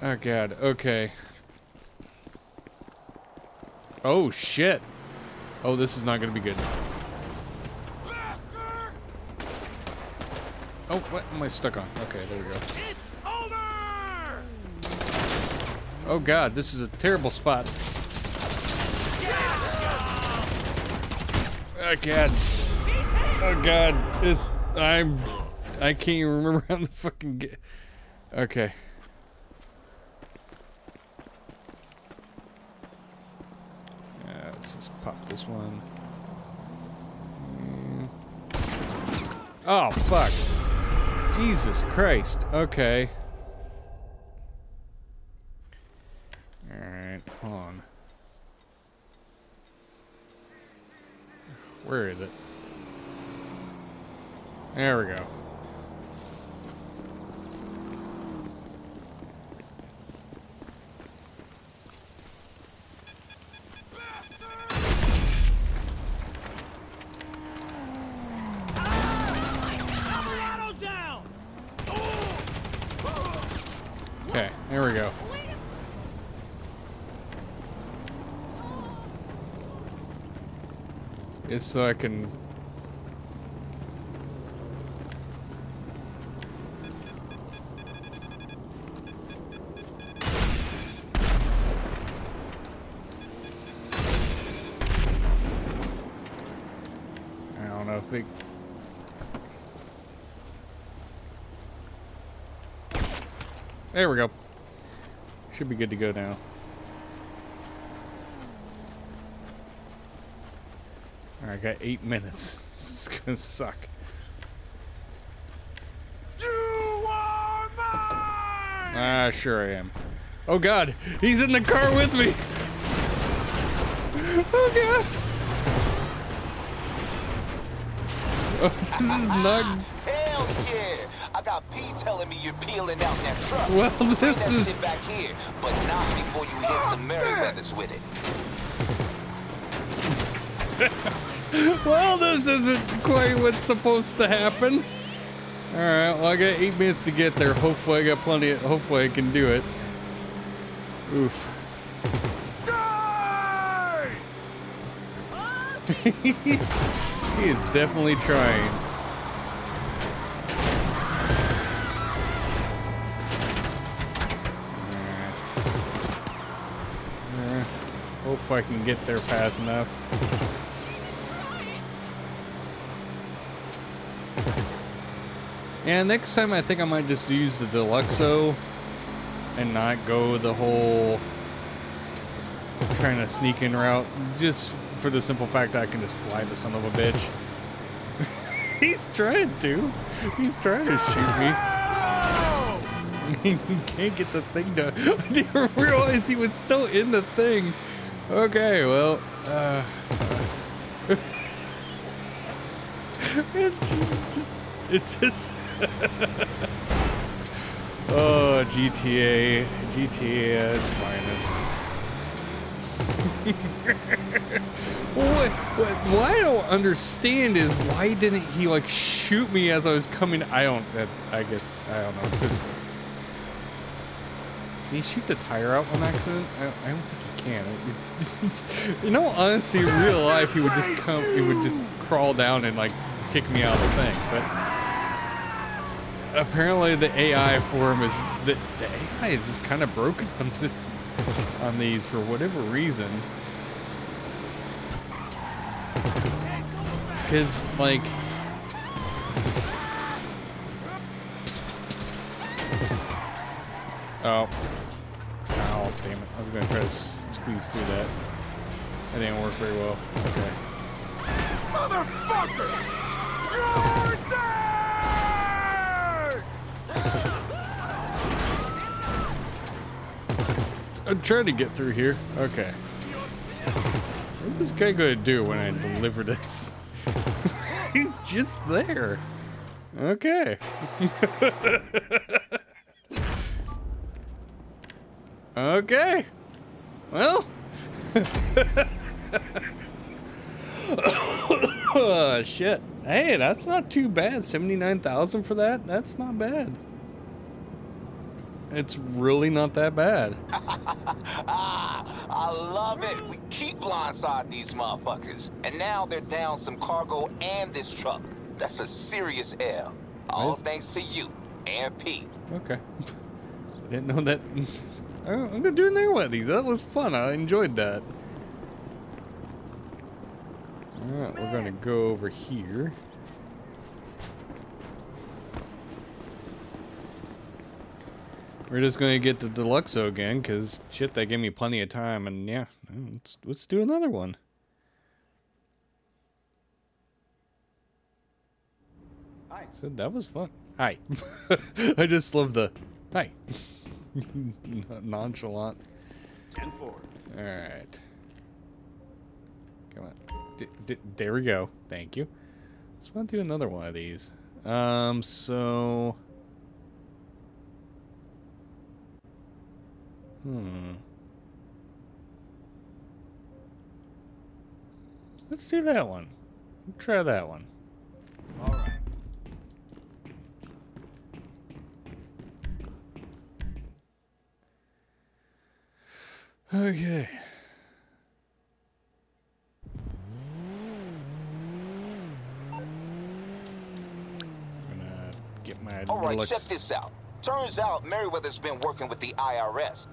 Oh, God. Okay. Oh, shit. Oh, this is not to be good. Oh, what am I stuck on? Okay, there we go. Oh god, this is a terrible spot. Oh god. Oh god, this I'm I can't even remember how the fucking get. Okay. Uh, let's just pop this one. Oh fuck. Jesus Christ. Okay. Alright, hold on. Where is it? There we go. Okay, there we go. It's so I can. There we go. Should be good to go now. Alright, I got eight minutes. This is gonna suck. Ah, sure I am. Oh god, he's in the car with me! Oh god! Oh, this is not. Hell yeah! I got P telling me you're peeling out that truck. Well, this that is- shit back here, but not before you hit some Merryweathers with it. Well, this isn't quite what's supposed to happen. Alright, well, I got eight minutes to get there. Hopefully, I got plenty. Of, hopefully, I can do it. Oof. He's, he is definitely trying. Hope I can get there fast enough. And next time I think I might just use the Deluxo and not go the whole trying to sneak in route. Just for the simple fact I can just fly the son of a bitch. He's trying to. He's trying to shoot me. he can't get the thing done. I didn't realize he was still in the thing. Okay, well, uh, it's just, it's just oh, GTA, GTA is finest. what, what, what I don't understand is why didn't he like shoot me as I was coming? I don't. I guess I don't know. Just can he shoot the tire out on accident? I, I don't think he can. Just, you know, honestly, in real life, he would just come. He would just crawl down and like kick me out of the thing. But apparently, the AI for him is the, the AI is just kind of broken on this on these for whatever reason. Because like. Oh. Damn it. I was going to try to squeeze through that. That didn't work very well. Okay. Motherfucker! You're dead! I'm trying to get through here. Okay. What's this guy going to do when I deliver this? He's just there. Okay. Okay. Well. oh, shit. Hey, that's not too bad. 79,000 for that? That's not bad. It's really not that bad. Ah, I love it. We keep blindsiding these motherfuckers. And now they're down some cargo and this truck. That's a serious L. All Nice. thanks to you and Pete. Okay. I didn't know that. I'm gonna do another one of these. That was fun. I enjoyed that. Alright, we're gonna go over here. We're just gonna get the Deluxo again, because shit, they gave me plenty of time, and yeah, let's, let's do another one. Hi. Said that was fun. Hi. I just love the hi. Nonchalant. 10 4. All right. Come on. D- d- there we go. Thank you. Let's want to do another one of these. Um. So. Hmm. Let's do that one. Try that one. All right. Okay. Gonna get my All right, deluxe- check this out. Turns out Merryweather's been working with the IRS.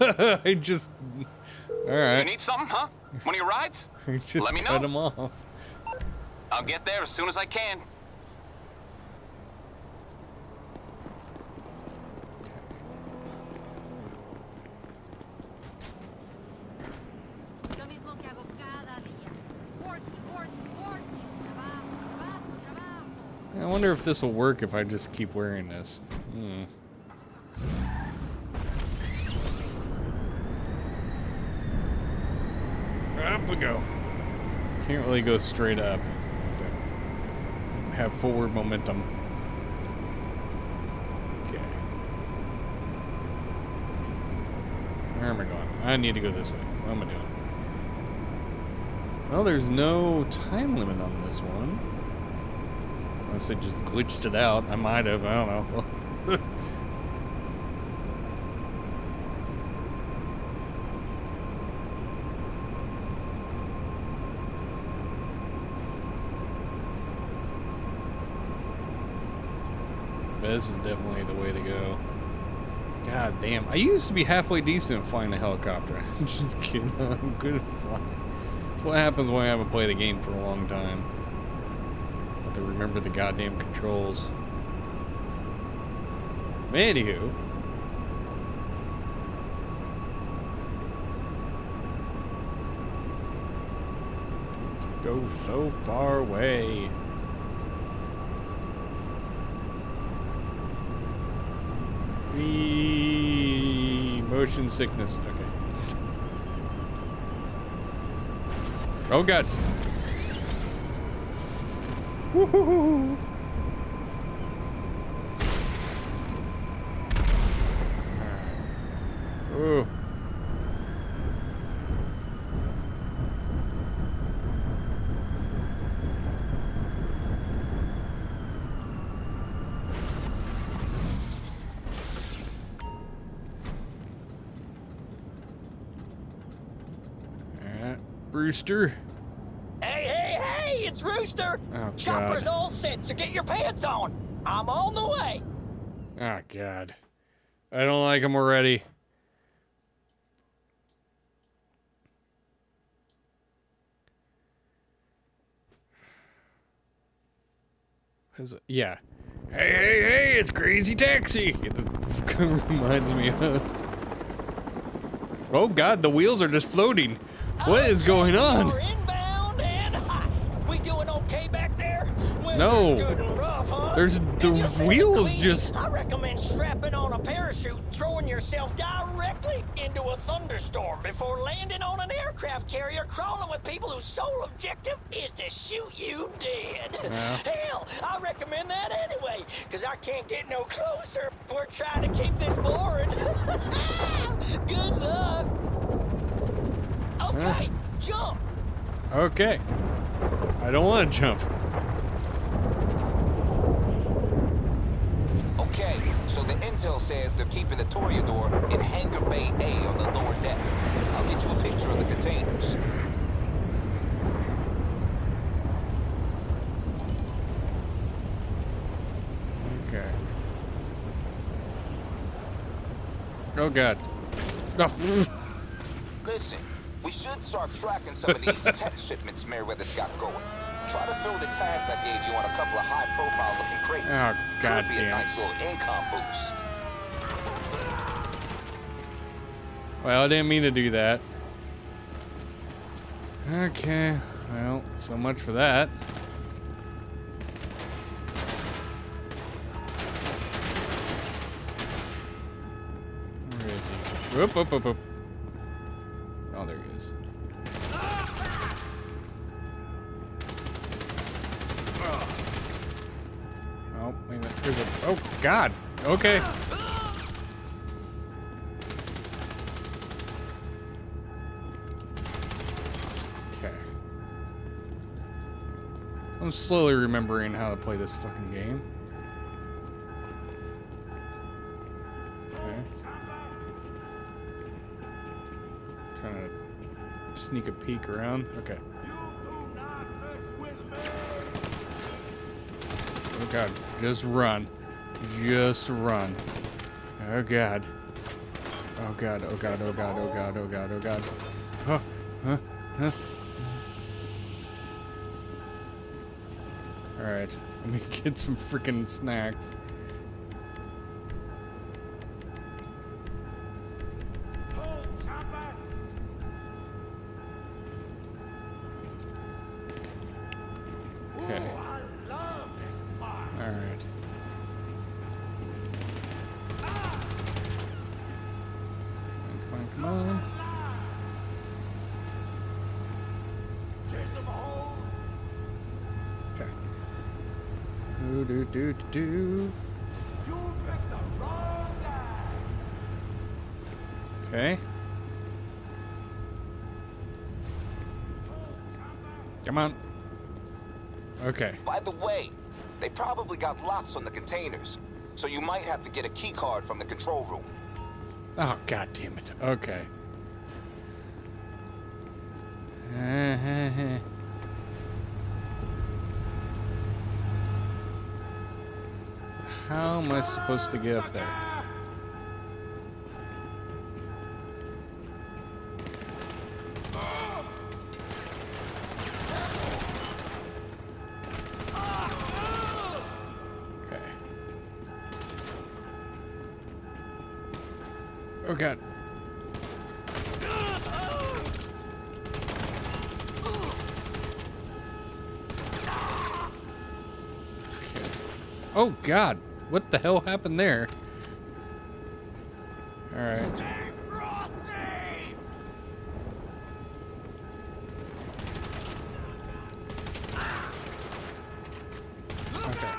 I just. All right. You need something, huh? One of your rides? Just Let me cut know. him off. I'll get there as soon as I can. Wonder if this will work if I just keep wearing this. Hmm. Up we go. Can't really go straight up. Have forward momentum. Okay. Where am I going? I need to go this way. What am I doing? Well, there's no time limit on this one. Unless I just glitched it out. I might have. I don't know. This is definitely the way to go. God damn. I used to be halfway decent flying a helicopter. I'm just kidding. I'm good at flying. That's what happens when I haven't played the game for a long time. Have to remember the goddamn controls. Anywho. Go so far away. Wee motion sickness. Okay. Oh god. Ooh. Brewster. Hey, hey, hey! It's Rooster! Oh, Chopper's God. all set, your! I'm on the way! Oh god. I don't like him already. Yeah. Hey, hey, hey, it's Crazy Taxi! It reminds me of. Oh god, the wheels are just floating. What is going on? We're inbound and hot. We doing okay back there? No. There's- the wheels just- I recommend strapping on a parachute throwing yourself directly into a thunderstorm before landing on an aircraft carrier crawling with people whose sole objective is to shoot you dead. Yeah. Hell, I recommend that anyway, because I can't get no closer. We're trying to keep this boring. Good luck. Okay, jump. Okay. I don't want to jump. Okay, so the intel says they're keeping the Toreador in Hangar Bay A on the lower deck. I'll get you a picture of the containers. Okay. Oh god. Oh. Listen, we should start tracking some of these tech shipments Merryweather's got going. Try to throw the tags I gave you on a couple of high-profile looking crates. Oh, God Could be a nice little income boost. Well, I didn't mean to do that. Okay. Well, so much for that. Where is he? Whoop, whoop, whoop, whoop. God. Okay. Okay. I'm slowly remembering how to play this fucking game. Okay. Trying to sneak a peek around. Okay. Oh god, just run. Just run. Oh god. Oh god, oh god, oh god, oh god, oh god, oh god. Huh, huh, huh. Alright, let me get some freaking snacks. Okay. By the way, they probably got locks on the containers, so you might have to get a key card from the control room. Oh, god damn it. Okay. Uh-huh. So how am I supposed to get up there? God. What the hell happened there? Alright. Okay.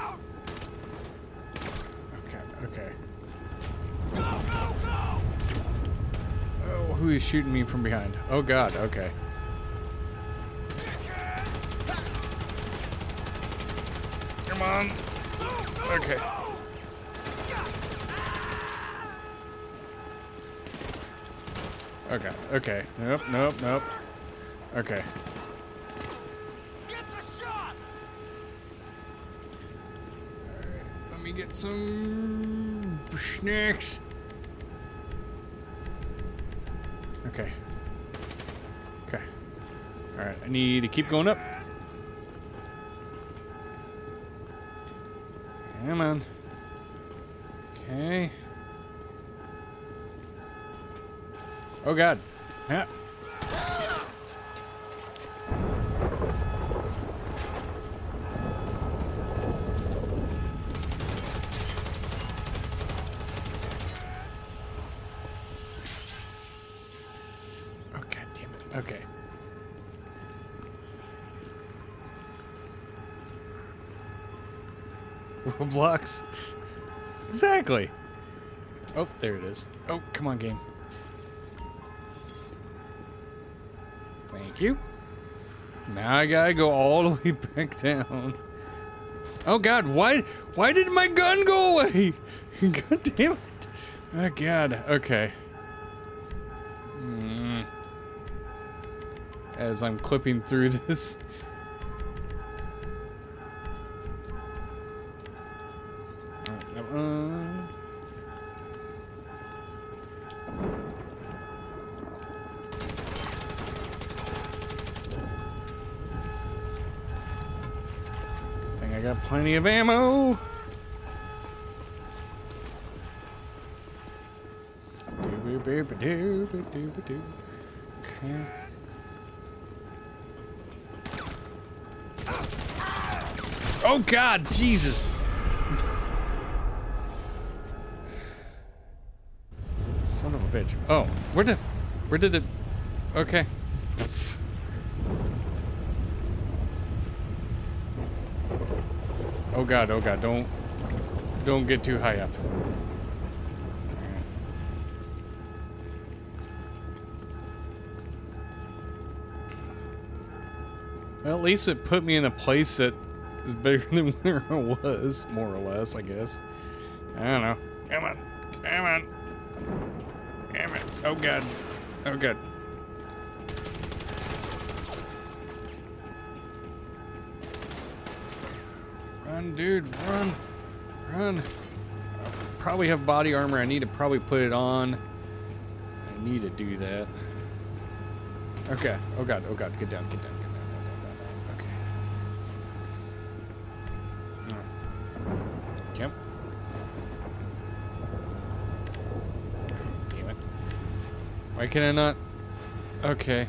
Okay, okay. Oh, who is shooting me from behind? Oh god, okay. Okay. Nope, nope, nope. Okay. Get the shot! Let me get some snacks. Okay. Okay. Alright, I need to keep going up. Come on. Okay. Oh god. Exactly. Oh, there it is. Oh, come on, game. Thank you. Now I gotta go all the way back down. Oh god, why why did my gun go away? god damn it. Oh god, okay. Mm. As I'm clipping through this. Of ammo. Okay. Oh God, Jesus! Son of a bitch. Oh, where did, where did it? Okay. Oh God, oh God, don't, don't get too high up. Well, at least it put me in a place that is bigger than where I was, more or less, I guess. I don't know. Come on. Come on. Come on. Oh, God. Oh, God. Run, dude. Run. Run. I probably have body armor. I need to probably put it on. I need to do that. Okay. Oh, God. Oh, God. Get down. Get down. Get down. down, down. Okay. Yep. Damn it. Why can I not? Okay.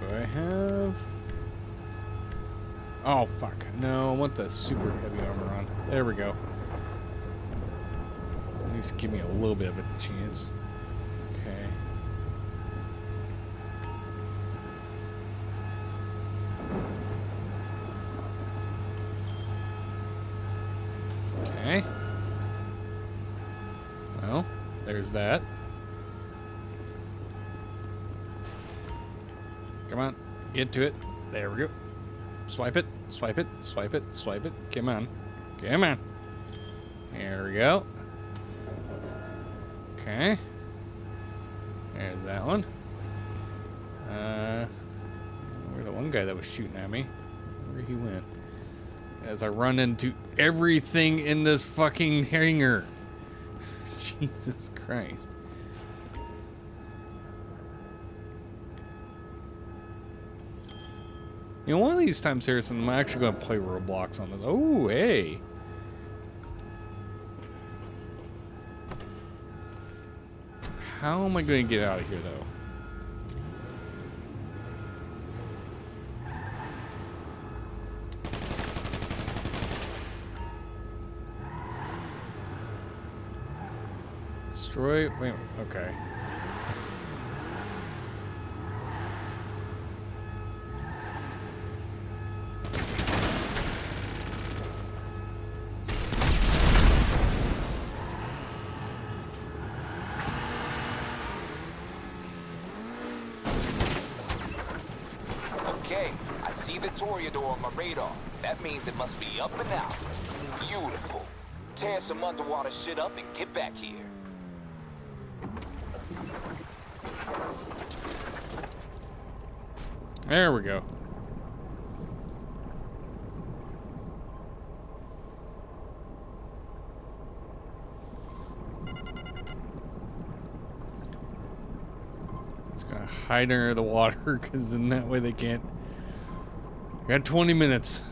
Do I have? Oh, fuck. No, I want the super heavy armor on. There we go. At least give me a little bit of a chance. Okay. Okay. Well, there's that. Come on, get to it. There we go. Swipe it, swipe it, swipe it, swipe it. Come on. Come on. There we go. Okay. There's that one. Uh, where the one guy that was shooting at me? Where he went? As I run into everything in this fucking hangar. Jesus Christ. You know, one of these times, Harrison, I'm actually going to play Roblox on this. Oh, hey. How am I going to get out of here, though? Destroy. Wait. Okay. Okay, Some underwater shit up and get back here. There we go. It's gonna hide under the water because then that way they can't. We Got 20 minutes.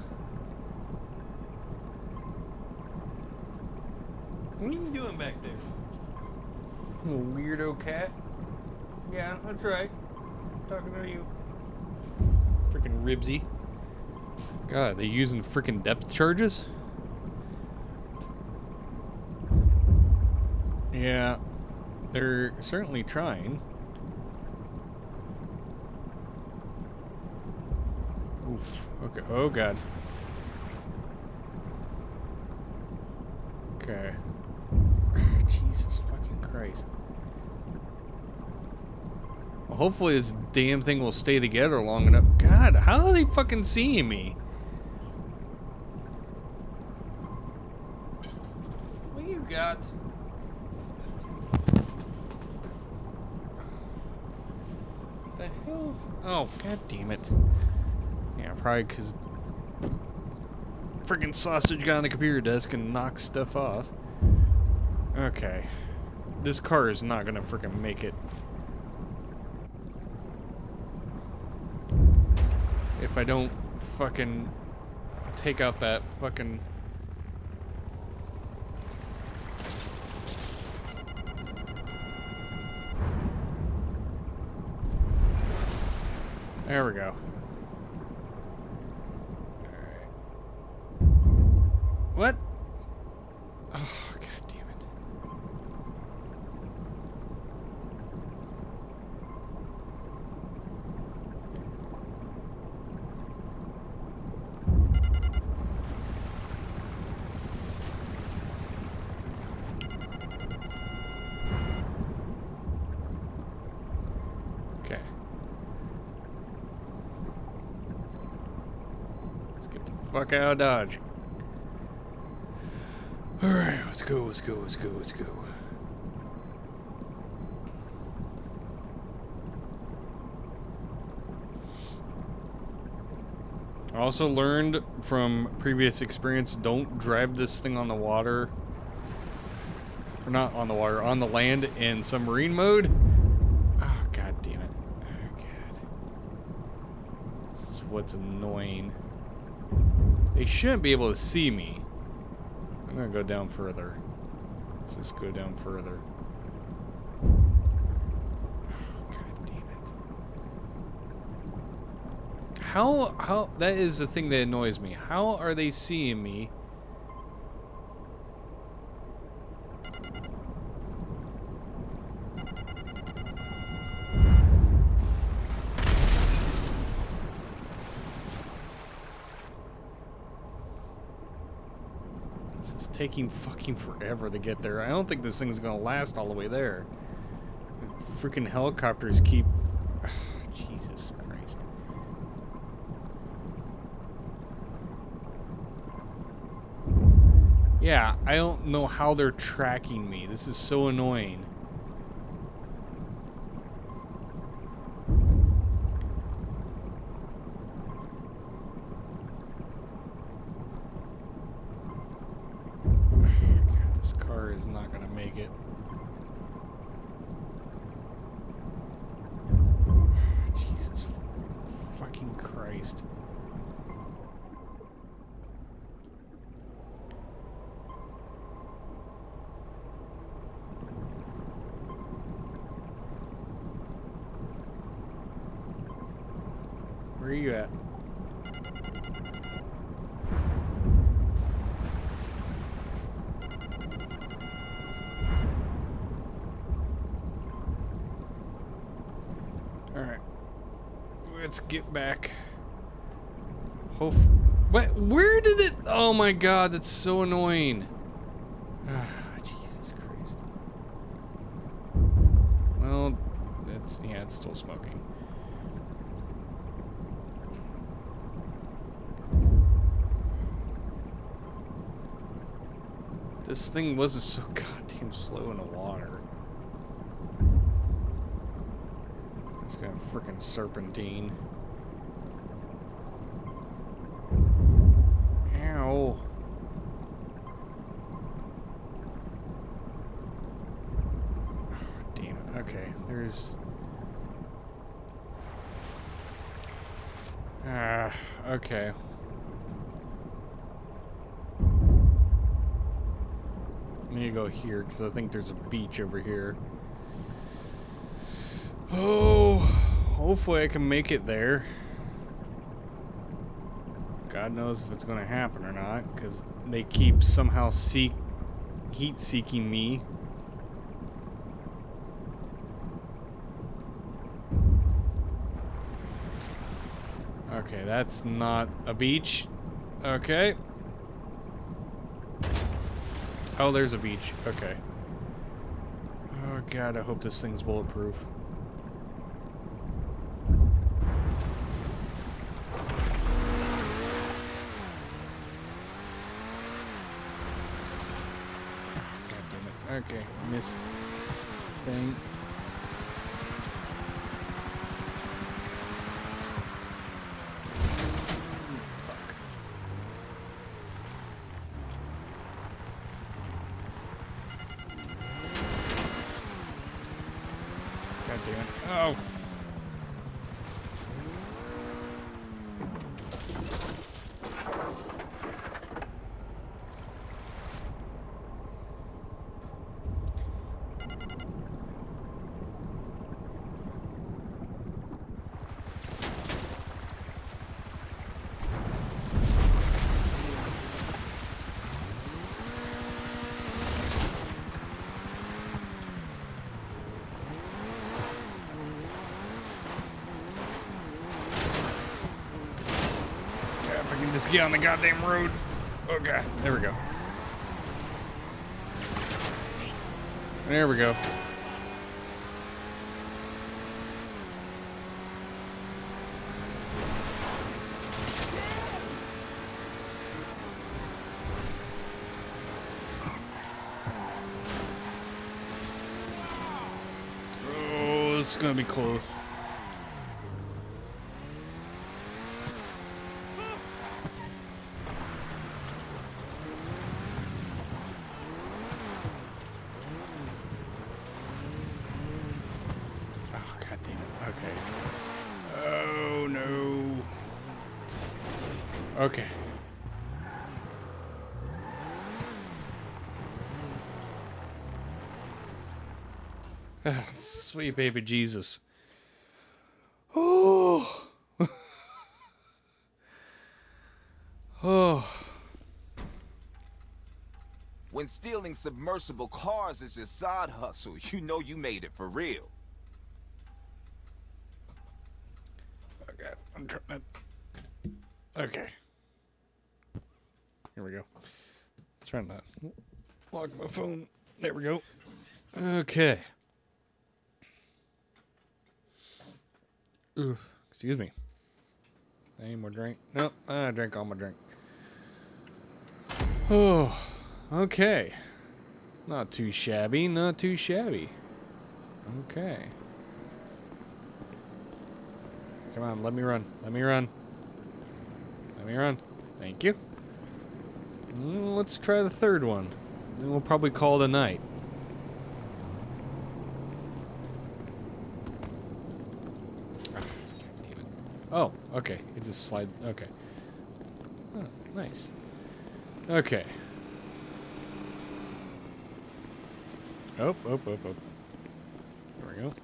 What are you doing back there? Little weirdo cat. Yeah, that's right. talking to you. Freaking ribsy. God, they using freaking depth charges? Yeah. They're certainly trying. Oof. Okay. Oh god. Okay. Jesus fucking Christ. Well, hopefully this damn thing will stay together long enough. God, how are they fucking seeing me? What you got? The hell? Oh, god damn it. Yeah, probably because freaking sausage got on the computer desk and knocked stuff off. Okay. This car is not gonna freaking make it. If I don't fucking take out that fucking There we go. Alright. What? Oh, god damn it. Okay. Let's get the fuck out of Dodge. Alright, let's go, let's go, let's go, let's go. I also learned from previous experience don't drive this thing on the water. Or not on the water, on the land in submarine mode. Oh, god damn it. Oh, god. This is what's annoying. They shouldn't be able to see me. I'm gonna go down further. Let's just go down further. God damn it. How, how, that is the thing that annoys me. How are they seeing me? This is taking fucking forever to get there. I don't think this thing's gonna last all the way there. Freaking helicopters keep. Jesus Christ. Yeah, I don't know how they're tracking me. This is so annoying. God, this car is not gonna make it. Jesus fucking Christ. Where are you at? Alright. Let's get back. Hope. What? Where did it? Oh my god, that's so annoying. Ah, Jesus Christ. Well, that's, yeah, it's still smoking. This thing wasn't so goddamn slow in the water. It's gonna freaking serpentine. Ow. Damn it. Okay, there's. Ah, okay. I need to go here because I think there's a beach over here. Oh, hopefully I can make it there. God knows if it's going to happen or not because they keep somehow seek heat seeking me. Okay, that's not a beach. Okay. Oh, there's a beach. Okay. Oh god, I hope this thing's bulletproof. Okay, missed thing. Fuck. God damn it. Oh. God, if I can just on the goddamn road. Okay, there we go. There we go. Oh, it's gonna be close. Oh, god damn it. Okay. Oh, no. Okay. Ah, sweet baby Jesus. Oh. oh. When stealing submersible cars is your side hustle, you know you made it for real. Okay, I'm trying to... Okay. Here we go. Trying to lock my phone. There we go. Okay. Ooh, excuse me. Any more drink? Nope, I drank all my drink. Oh, okay. Not too shabby, not too shabby. Okay. Come on, let me run. Let me run. Let me run. Thank you. Mm, Let's try the third one. Then we'll probably call it a night. Oh, okay. It just slide. Okay. Oh, nice. Okay. Oh, oh, oh, oh. There we go.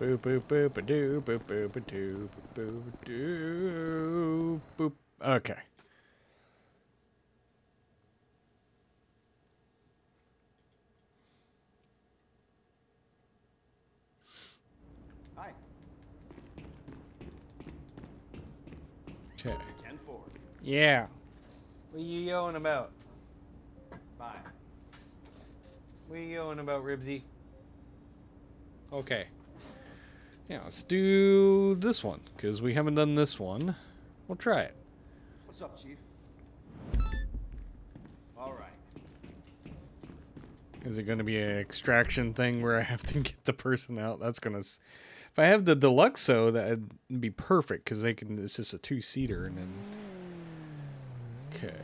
Boop boop boop a doo boop boop a doo boop boop doo boop. Okay. Hi. Okay. 10 4. Yeah. What are you yelling about? Bye. What are you yelling about, Ribsy? Okay. Yeah, let's do this one, because we haven't done this one. We'll try it. What's up, Chief? All right. Is it going to be an extraction thing where I have to get the person out? That's going to... If I have the Deluxo, that'd be perfect, because they can... It's just a two-seater, and then... Okay.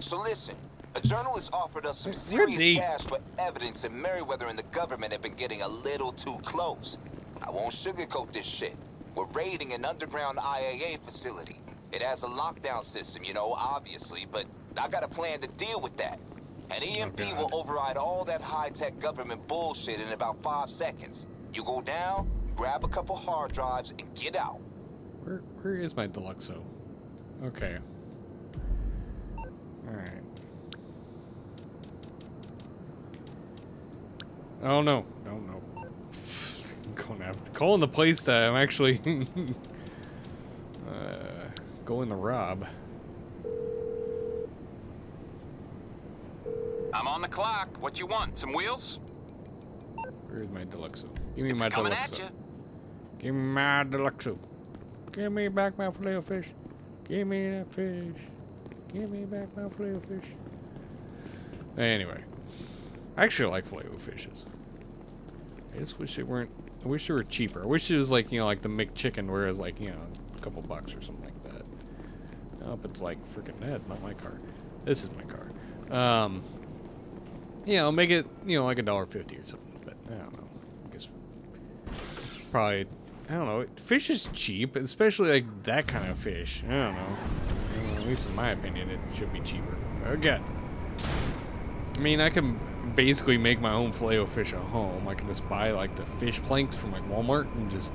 So listen, a journalist offered us some serious cash for evidence that Merryweather and the government have been getting a little too close. I won't sugarcoat this shit. We're raiding an underground IAA facility. It has a lockdown system, you know, obviously, but I got a plan to deal with that. An oh, EMP God. will override all that high-tech government bullshit in about five seconds. You go down, grab a couple hard drives, and get out. Where, where is my Deluxo? Okay. Alright. Oh no. No, no. yeah, calling the place that I'm actually uh, going to rob. I'm on the clock. What you want? Some wheels? Where's my Deluxo? Give me It's my coming at Deluxo. you. Give me my Deluxo. Give me back my filet fish. Give me that fish. Give me back my filet fish. Anyway, I actually like filet fishes. I just wish they weren't. I wish they were cheaper. I wish it was like you know like the McChicken where it's like you know a couple bucks or something like that. Nope, it's like freaking. That's not my car. This is my car. Um, you know, make it you know like a dollar fifty or something. But I don't know. I guess probably I don't know. Fish is cheap, especially like that kind of fish. I don't know. At least in my opinion, it should be cheaper. Again, I mean, I can basically make my own filet fish at home. I can just buy like the fish planks from like Walmart and just.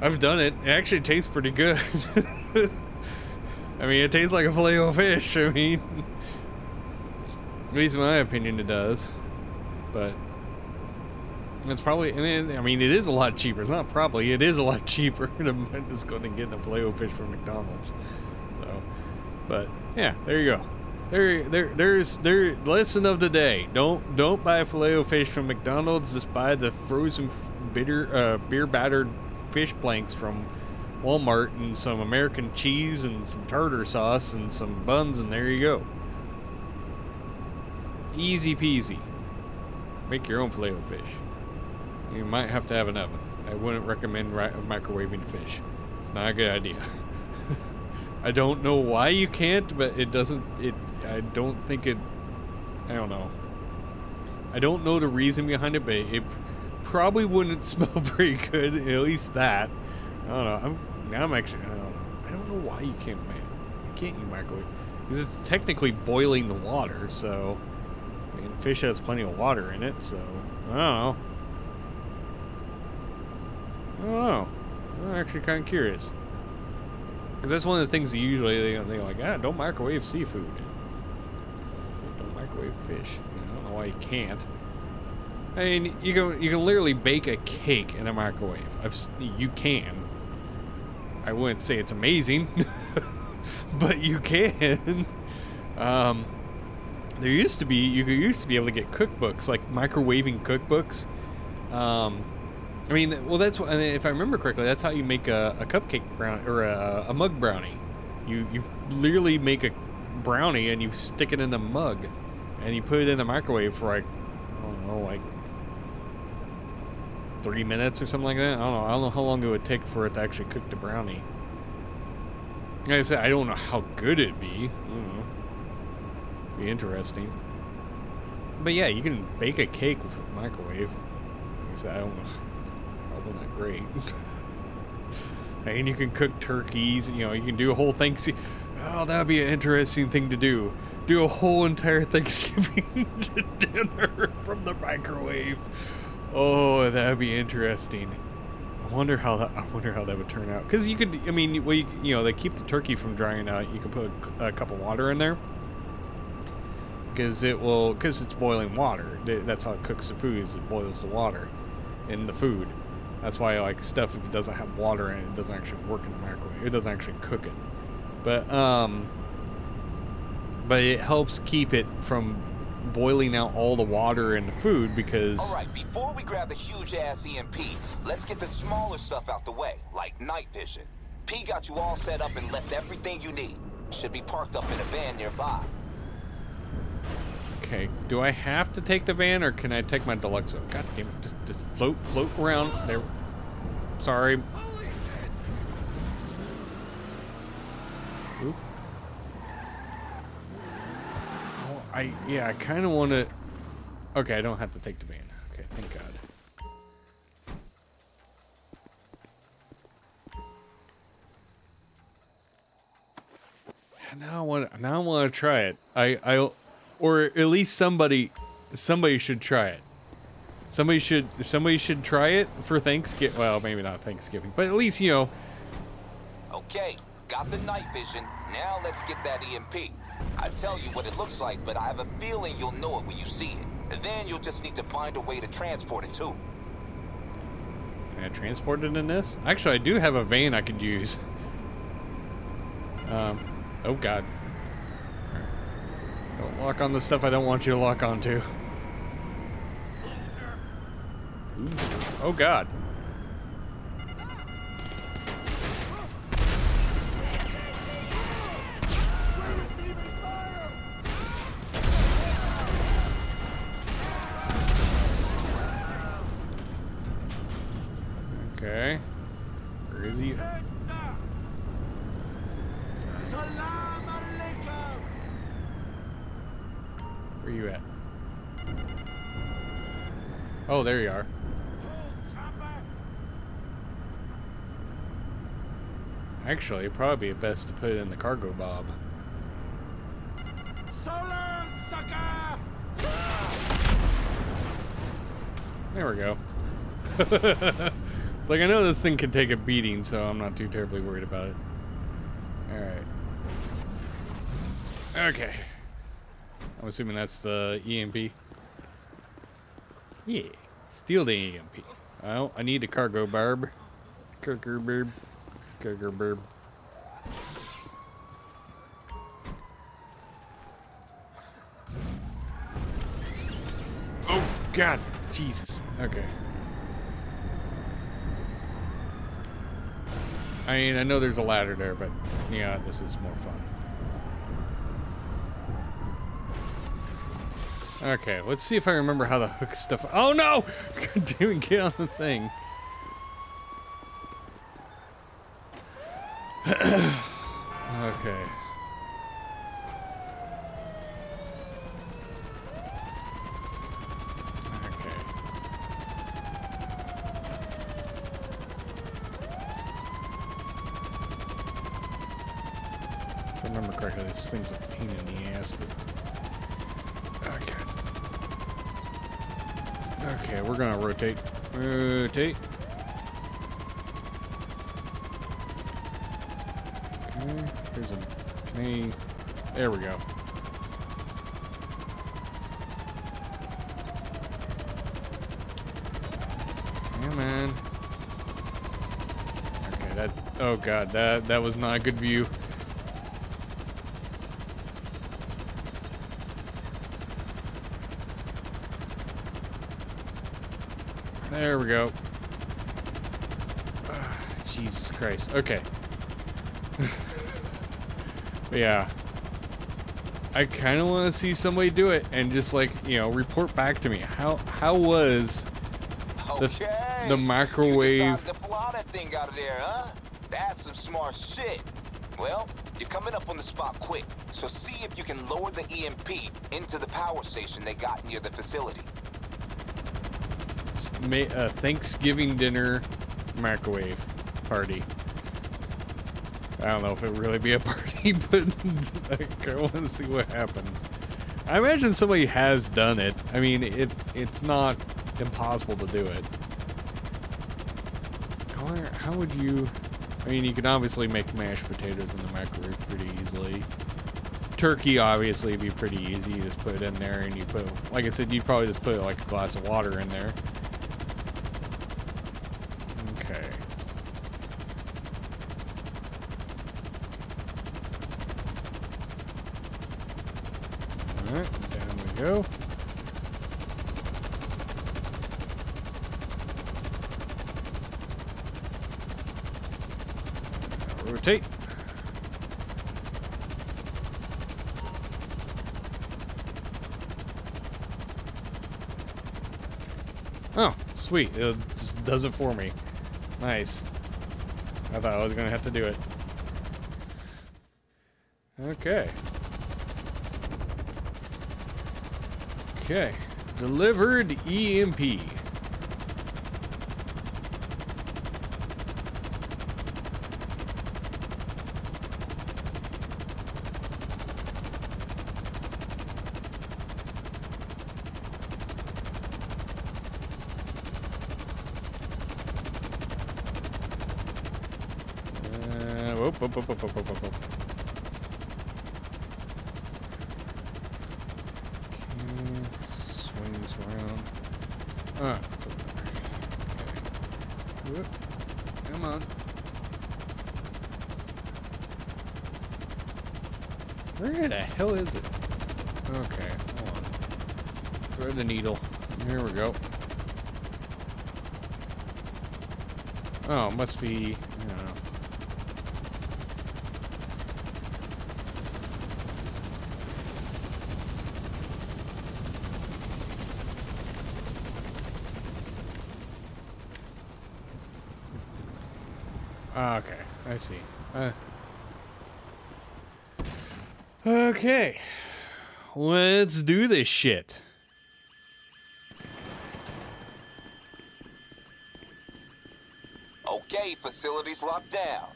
I've done it. It actually tastes pretty good. I mean, it tastes like a filet fish. I mean, at least in my opinion, it does. But it's probably, and then, I mean, it is a lot cheaper. It's not probably, it is a lot cheaper than just going and getting a filet fish from McDonald's. So, but yeah, there you go. There, there, there's, there. Lesson of the day: Don't, don't buy filet fish from McDonald's. Just buy the frozen, bitter, uh, beer battered fish planks from Walmart and some American cheese and some tartar sauce and some buns, and there you go. Easy peasy. Make your own filet fish. You might have to have an oven. I wouldn't recommend microwaving fish. It's not a good idea. I don't know why you can't, but it doesn't. It. I don't think it. I don't know. I don't know the reason behind it, but it probably wouldn't smell very good. At least that. I don't know. I'm now. I'm actually. I don't know. I don't know why you can't. Man, you can't you microwave? Because it's technically boiling the water. So, I mean, fish has plenty of water in it. So, I don't know. I don't know. I'm actually kind of curious. Because that's one of the things that usually they, they're like, ah, don't microwave seafood. Don't microwave fish. I don't know why you can't. I mean, you can you can literally bake a cake in a microwave. I've, you can. I wouldn't say it's amazing, but you can. Um, there used to be you used to be able to get cookbooks like microwaving cookbooks. Um, I mean, well, that's what, if I remember correctly, that's how you make a, a cupcake brown or a, a mug brownie. You you literally make a brownie and you stick it in a mug, and you put it in the microwave for like I don't know, like three minutes or something like that. I don't know. I don't know how long it would take for it to actually cook the brownie. Like I said, I don't know how good it'd be. Be interesting. But yeah, you can bake a cake with a microwave. Like I said, I don't know. Probably not great. and you can cook turkeys. You know, you can do a whole Thanksgiving. Oh, that'd be an interesting thing to do. Do a whole entire Thanksgiving dinner from the microwave. Oh, that'd be interesting. I wonder how that. I wonder how that would turn out. Because you could. I mean, well, you, you know, they keep the turkey from drying out. You can put a cup of water in there. Because it will. Because it's boiling water. That's how it cooks the food. Is it boils the water in the food. That's why like stuff if it doesn't have water in it, it doesn't actually work in the microwave. It doesn't actually cook it. But um. But it helps keep it from boiling out all the water in the food because. All right, before we grab the huge ass EMP, let's get the smaller stuff out the way, like night vision. P got you all set up and left everything you need. Should be parked up in a van nearby. Okay, do I have to take the van or can I take my Deluxo? Oh, God damn it, just, just float, float around. There. Sorry. Oop. Oh, I, yeah, I kind of want to. Okay, I don't have to take the van. Okay, thank God. Now I want. Now I want to try it. I. I. Or at least somebody. Somebody should try it. Somebody should. Somebody should try it for Thanksgiving. Well, maybe not Thanksgiving, but at least you know. Okay, got the night vision. Now let's get that EMP. I tell you what it looks like, but I have a feeling you'll know it when you see it. And then you'll just need to find a way to transport it too. Can I transport it in this? Actually, I do have a vein I could use. Um, oh god. Don't lock on the stuff I don't want you to lock onto. Ooh. Oh god. Actually, it'd probably be best to put it in the Cargobob. Salam, sucker. There we go. it's like I know this thing could take a beating, so I'm not too terribly worried about it. Alright. Okay. I'm assuming that's the EMP. Yeah. Steal the EMP. Well, I need a Cargobob. Cargo barb. Cargobob. God. Jesus. Okay. I mean, I know there's a ladder there, but yeah, this is more fun. Okay, let's see if I remember how the hook stuff. Oh no! Doing get on the thing. Okay. If I remember correctly, thing's a pain in the ass to Okay. Okay, we're gonna rotate. Rotate. Okay, there's a. Can there we go. Come on. Okay, that. Oh god, that that was not a good view. Go. Ah, Jesus Christ. Okay. Yeah. I kind of want to see somebody do it and just like, you know, report back to me. How how was the, Okay. the microwave You decided to fly that thing out of there, huh? That's some smart shit. Well, you're coming up on the spot quick, so see if you can lower the EMP into the power station they got near the facility. Ma- uh, Thanksgiving dinner microwave party. I don't know if it would really be a party, but like, I want to see what happens. I imagine somebody has done it. I mean, it it's not impossible to do it. How, how would you... I mean, you can obviously make mashed potatoes in the microwave pretty easily. Turkey, obviously, would be pretty easy. You just put it in there and you put... Like I said, you'd probably just put like a glass of water in there. Okay. Alright, down we go. Rotate. Oh, sweet. It just does it for me. Nice. I thought I was gonna have to do it. Okay. Okay. Delivered EMP. Uh, whoop, whoop, whoop, whoop, whoop, whoop, whoop. Okay, swings around. Ah, it's over there. Whoop. Come on. Where the hell is it? Okay, hold on. Thread the needle. Here we go. It must be. Ah, Okay, I see. Uh, okay, let's do this shit. Locked down.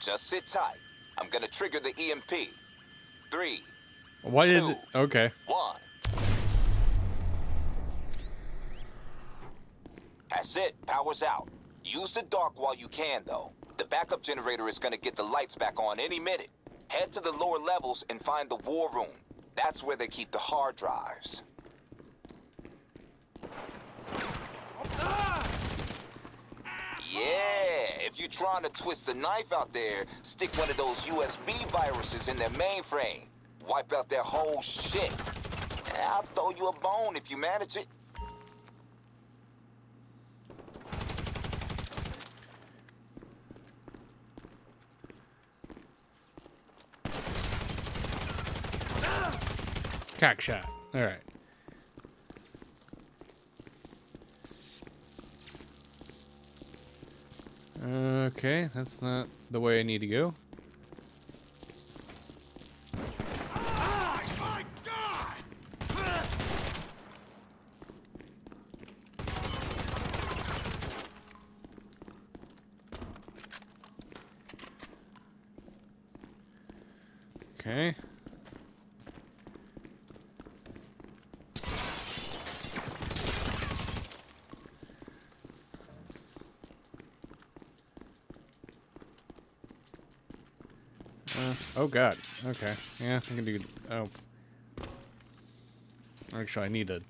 Just sit tight. I'm gonna trigger the EMP. Three, Why did? Two. Okay. one. That's it. Power's out. Use the dark while you can, though. The backup generator is gonna get the lights back on any minute. Head to the lower levels and find the war room. That's where they keep the hard drives. Yeah, if you're trying to twist the knife out there, stick one of those USB viruses in their mainframe. Wipe out their whole shit. I'll throw you a bone if you manage it. Cock shot. All right. Okay, that's not the way I need to go. Okay. Uh, oh god. Okay. Yeah, I can do. Oh. Actually, I need to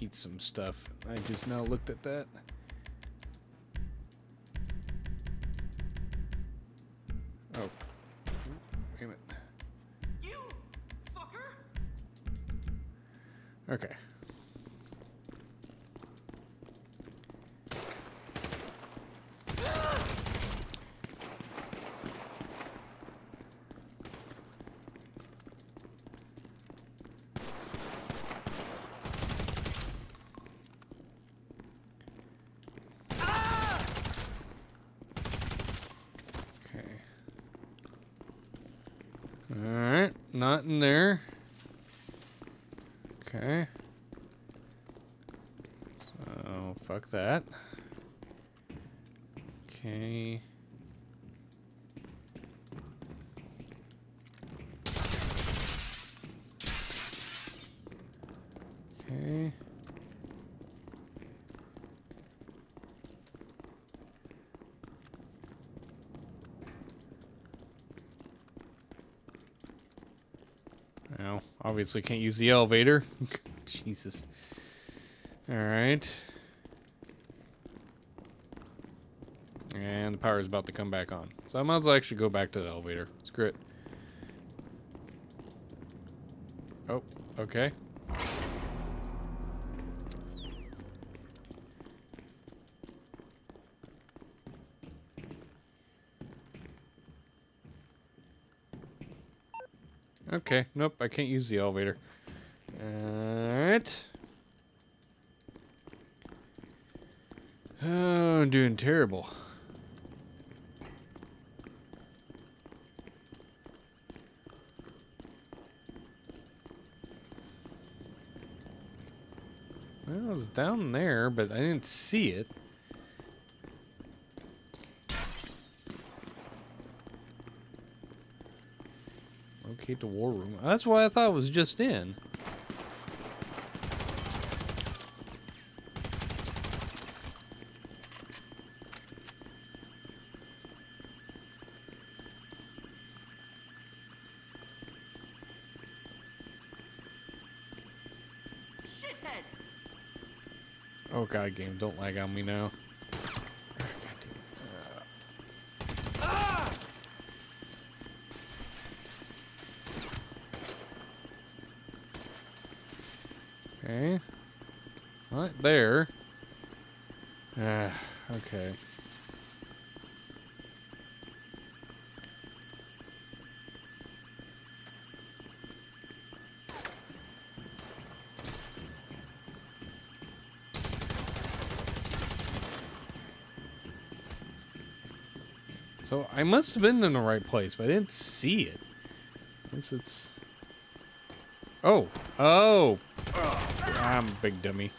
eat some stuff. I just now looked at that. Oh. Wait a minute. You fucker! Okay. Okay. Alright, not in there. Okay. So, fuck that. Okay. Okay. Well, obviously can't use the elevator. Jesus. Alright. And the power is about to come back on. So I might as well actually go back to the elevator. Screw it. Oh, okay. Okay, nope, I can't use the elevator. Alright. Oh, I'm doing terrible. Down there, but I didn't see it. Locate the war room. That's what I thought it was just in. Game, don't lag on me now. Ah, Okay. Not there. Ah, okay. So I must have been in the right place, but I didn't see it. Unless it's. Oh, oh! I'm a big dummy.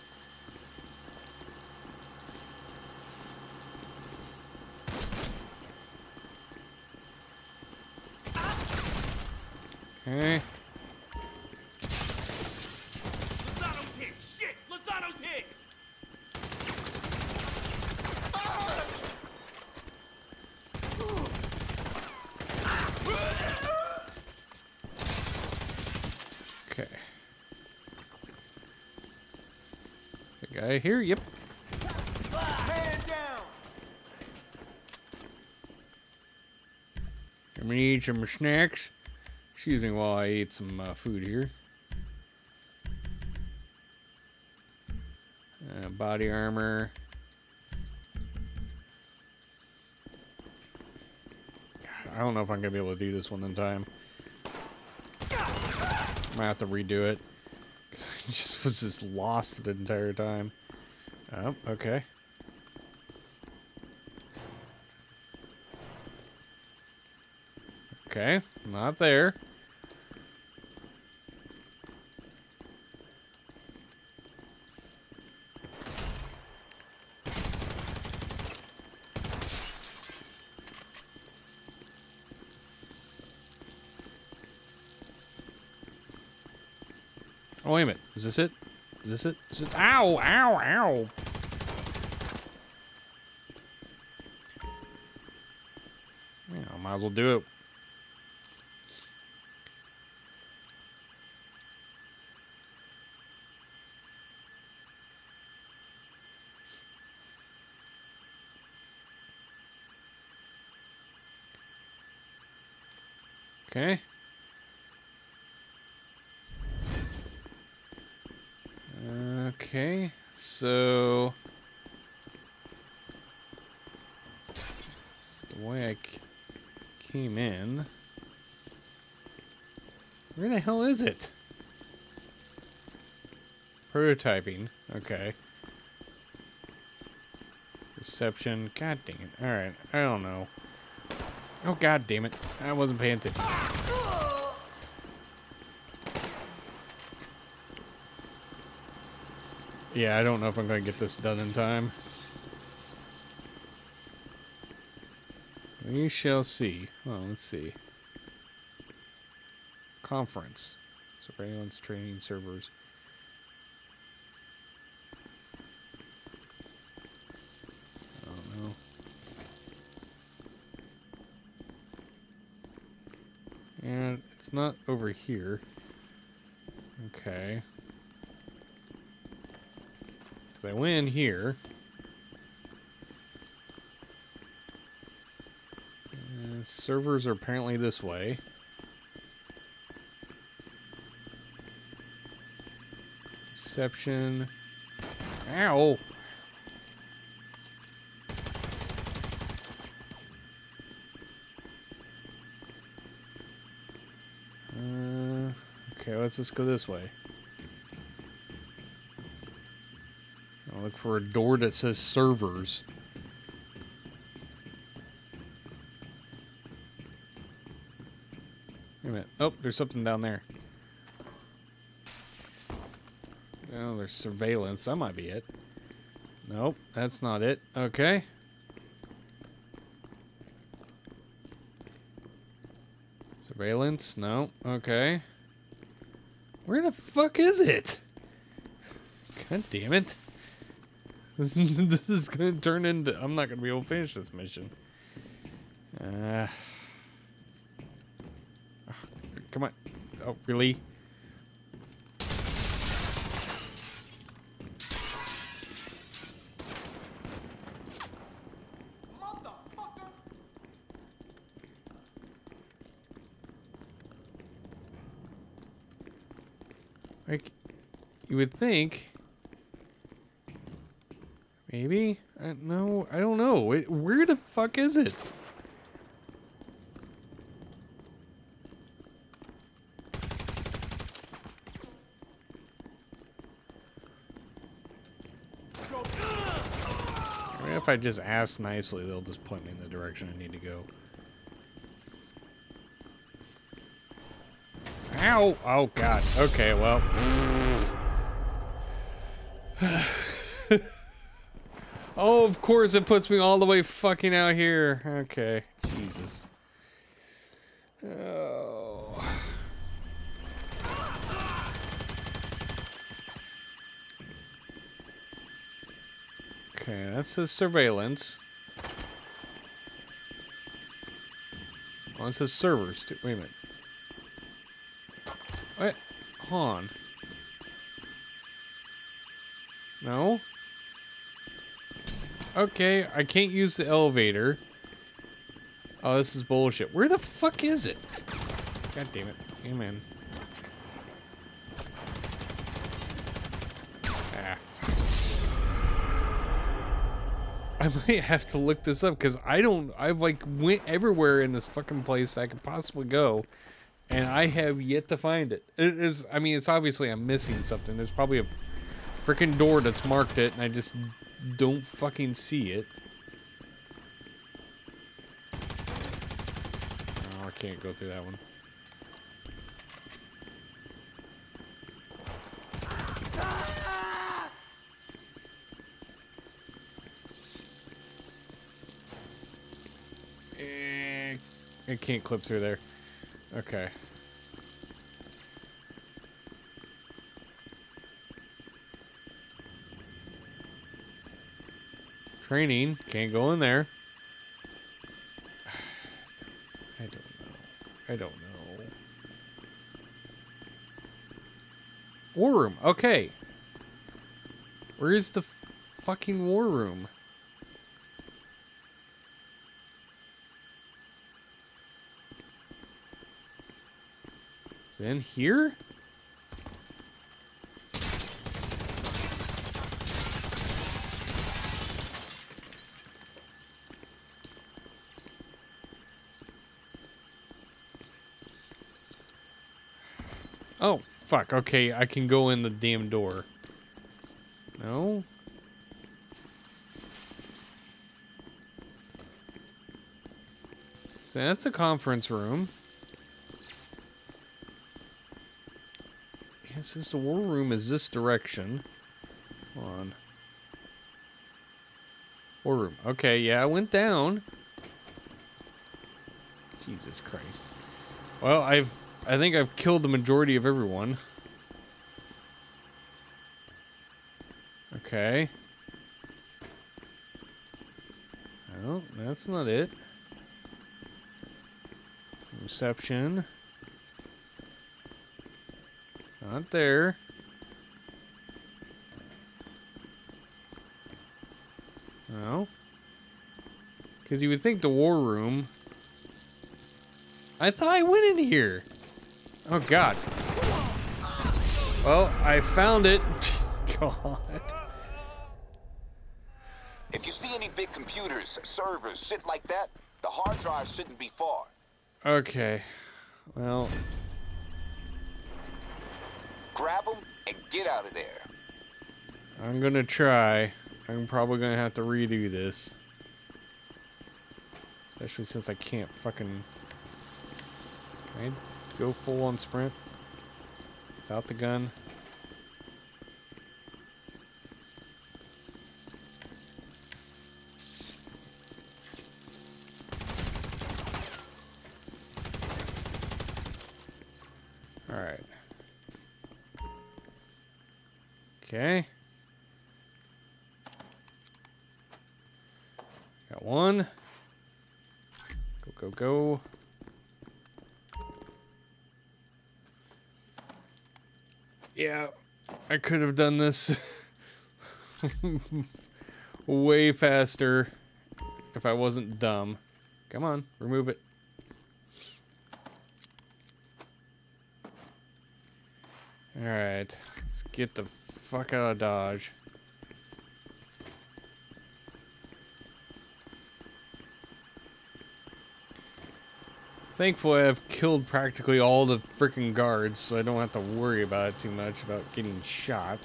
Some snacks. Excuse me while I eat some uh, food here. Uh, body armor. God, I don't know if I'm gonna be able to do this one in time. Might have to redo it. I just was just lost for the entire time. Oh, okay. Okay, not there. Oh, wait a minute. Is this it? Is this it? Is it? Ow! Ow! Ow! Yeah, might as well do it. Where the hell is it? Prototyping. Okay. Reception. God dang it. Alright, I don't know. Oh god damn it. I wasn't paying attention. Yeah, I don't know if I'm going to get this done in time. We shall see. Well, let's see. Conference. Surveillance training servers. I don't know. And it's not over here. Okay. 'Cause I went in here. Servers are apparently this way. Reception. Ow! Uh, okay, let's just go this way. I'll look for a door that says servers. Wait a minute. Oh, there's something down there. Surveillance. That might be it. Nope, that's not it. Okay. Surveillance? No. Okay. Where the fuck is it? God damn it. This is, this is gonna turn into. I'm not gonna be able to finish this mission. Uh. Come on. Oh, really? Like, you would think. Maybe? I, no, I don't know. It, where the fuck is it? If I just ask nicely, they'll just point me in the direction I need to go. Ow! Oh, God. Okay, well. oh, of course it puts me all the way fucking out here. Okay. Jesus. Oh. Okay, that's the surveillance. Oh, it says servers. Wait a minute. What? Hold on. No? Okay, I can't use the elevator. Oh, this is bullshit. Where the fuck is it? God damn it. Come in. Ah, I might have to look this up because I don't. I've like went everywhere in this fucking place I could possibly go, and I have yet to find it. It is. I mean, it's obviously I'm missing something. There's probably a freaking door that's marked it, and I just don't fucking see it. Oh, I can't go through that one. Eh, I can't clip through there. Okay. Training. Can't go in there. I don't know. I don't know. War room. Okay. Where's the fucking war room? Then here? Oh, fuck. Okay, I can go in the damn door. No? So that's a conference room. Yeah, since the war room is this direction. Hold on. War room. Okay, yeah, I went down. Jesus Christ. Well, I've I think I've killed the majority of everyone. Okay. Well, that's not it. Reception. Not there. No. Because you would think the war room. I thought I went in here. Oh, God. Well, I found it. God. If you see any big computers, servers, shit like that, the hard drive shouldn't be far. Okay. Well, Grab them and get out of there. I'm gonna try. I'm probably gonna have to redo this. Especially since I can't fucking... Can I go full on sprint? Without the gun? I could have done this way faster if I wasn't dumb. Come on, remove it. Alright. Let's get the fuck out of Dodge. Thankfully, I've killed practically all the freaking guards, so I don't have to worry about it too much about getting shot.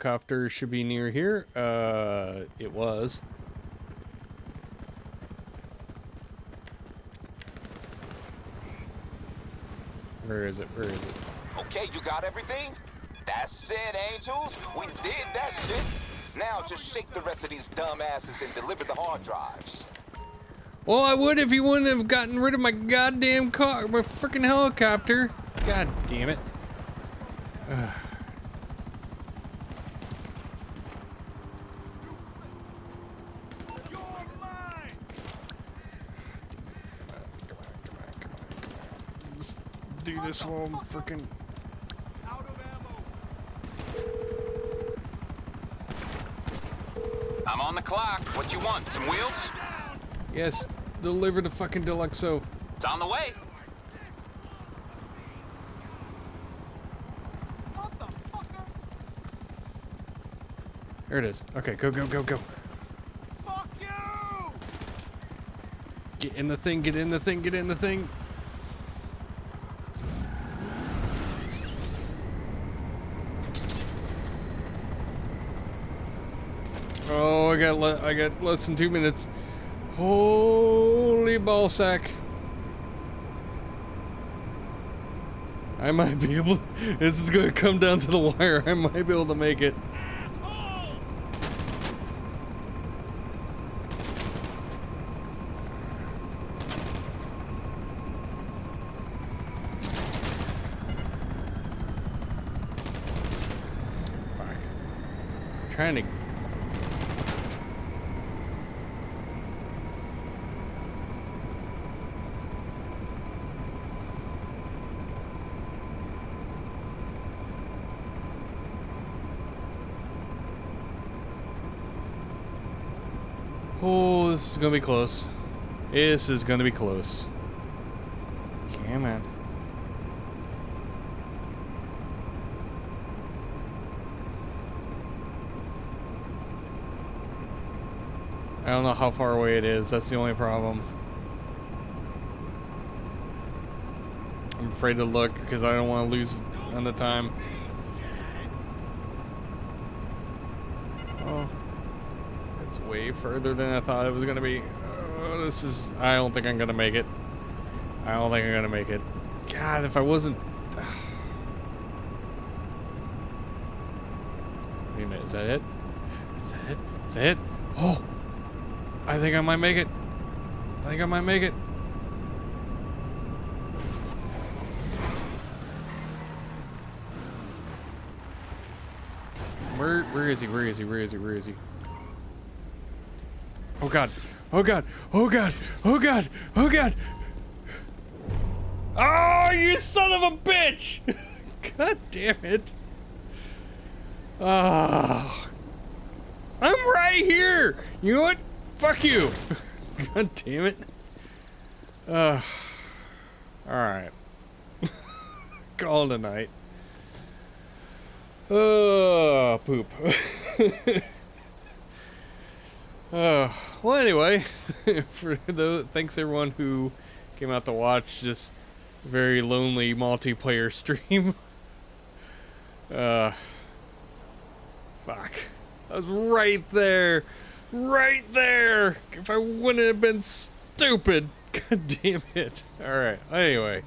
Helicopter should be near here. Uh, it was. Where is it? Where is it? Okay, you got everything? That's it, angels. We did that shit. Now just shake the rest of these dumb asses and deliver the hard drives. Well, I would if you wouldn't have gotten rid of my goddamn car, my freaking helicopter. God damn it. Ugh. Let's do this while I'm freaking. I'm on the clock. What you want? Some wheels? Yes, deliver the fucking Deluxo. It's on the way. There it is. Okay, go, go, go, go. Fuck you! Get in the thing, get in the thing, get in the thing. Oh, I got I got less than two minutes. Holy ballsack! I might be able this is gonna come down to the wire. I might be able to make it. Gonna be close. This is gonna be close. Come on. I don't know how far away it is. That's the only problem. I'm afraid to look because I don't want to lose on the time. Further than I thought it was gonna be. Oh, this is. I don't think I'm gonna make it. I don't think I'm gonna make it. God, if I wasn't. Wait a minute, is that it? Is that it? Is that it? Oh! I think I might make it. I think I might make it. Where, where is he? Where is he? Where is he? Where is he? Oh god. Oh god. Oh god. Oh god. Oh god. Oh, you son of a bitch! god damn it. Ah. I'm right here. You know what? Fuck you. god damn it. Uh, all right. Call it a night. Oh, poop. Uh, well, anyway, for the thanks everyone who came out to watch this very lonely multiplayer stream. Uh, fuck, I was right there, right there. If I wouldn't have been stupid, god damn it. All right. Anyway,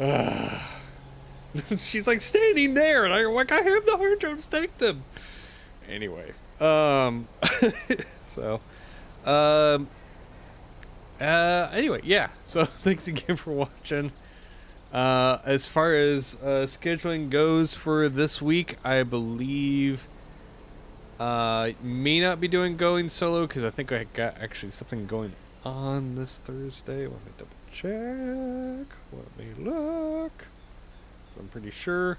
uh, she's like standing there, and I'm like, I have the hard drives. Take them. Anyway. Um, so, um, uh, anyway, yeah. So thanks again for watching. Uh, as far as uh, scheduling goes for this week, I believe uh, may not be doing going solo because I think I got actually something going on this Thursday. Let me double check. Let me look. I'm pretty sure.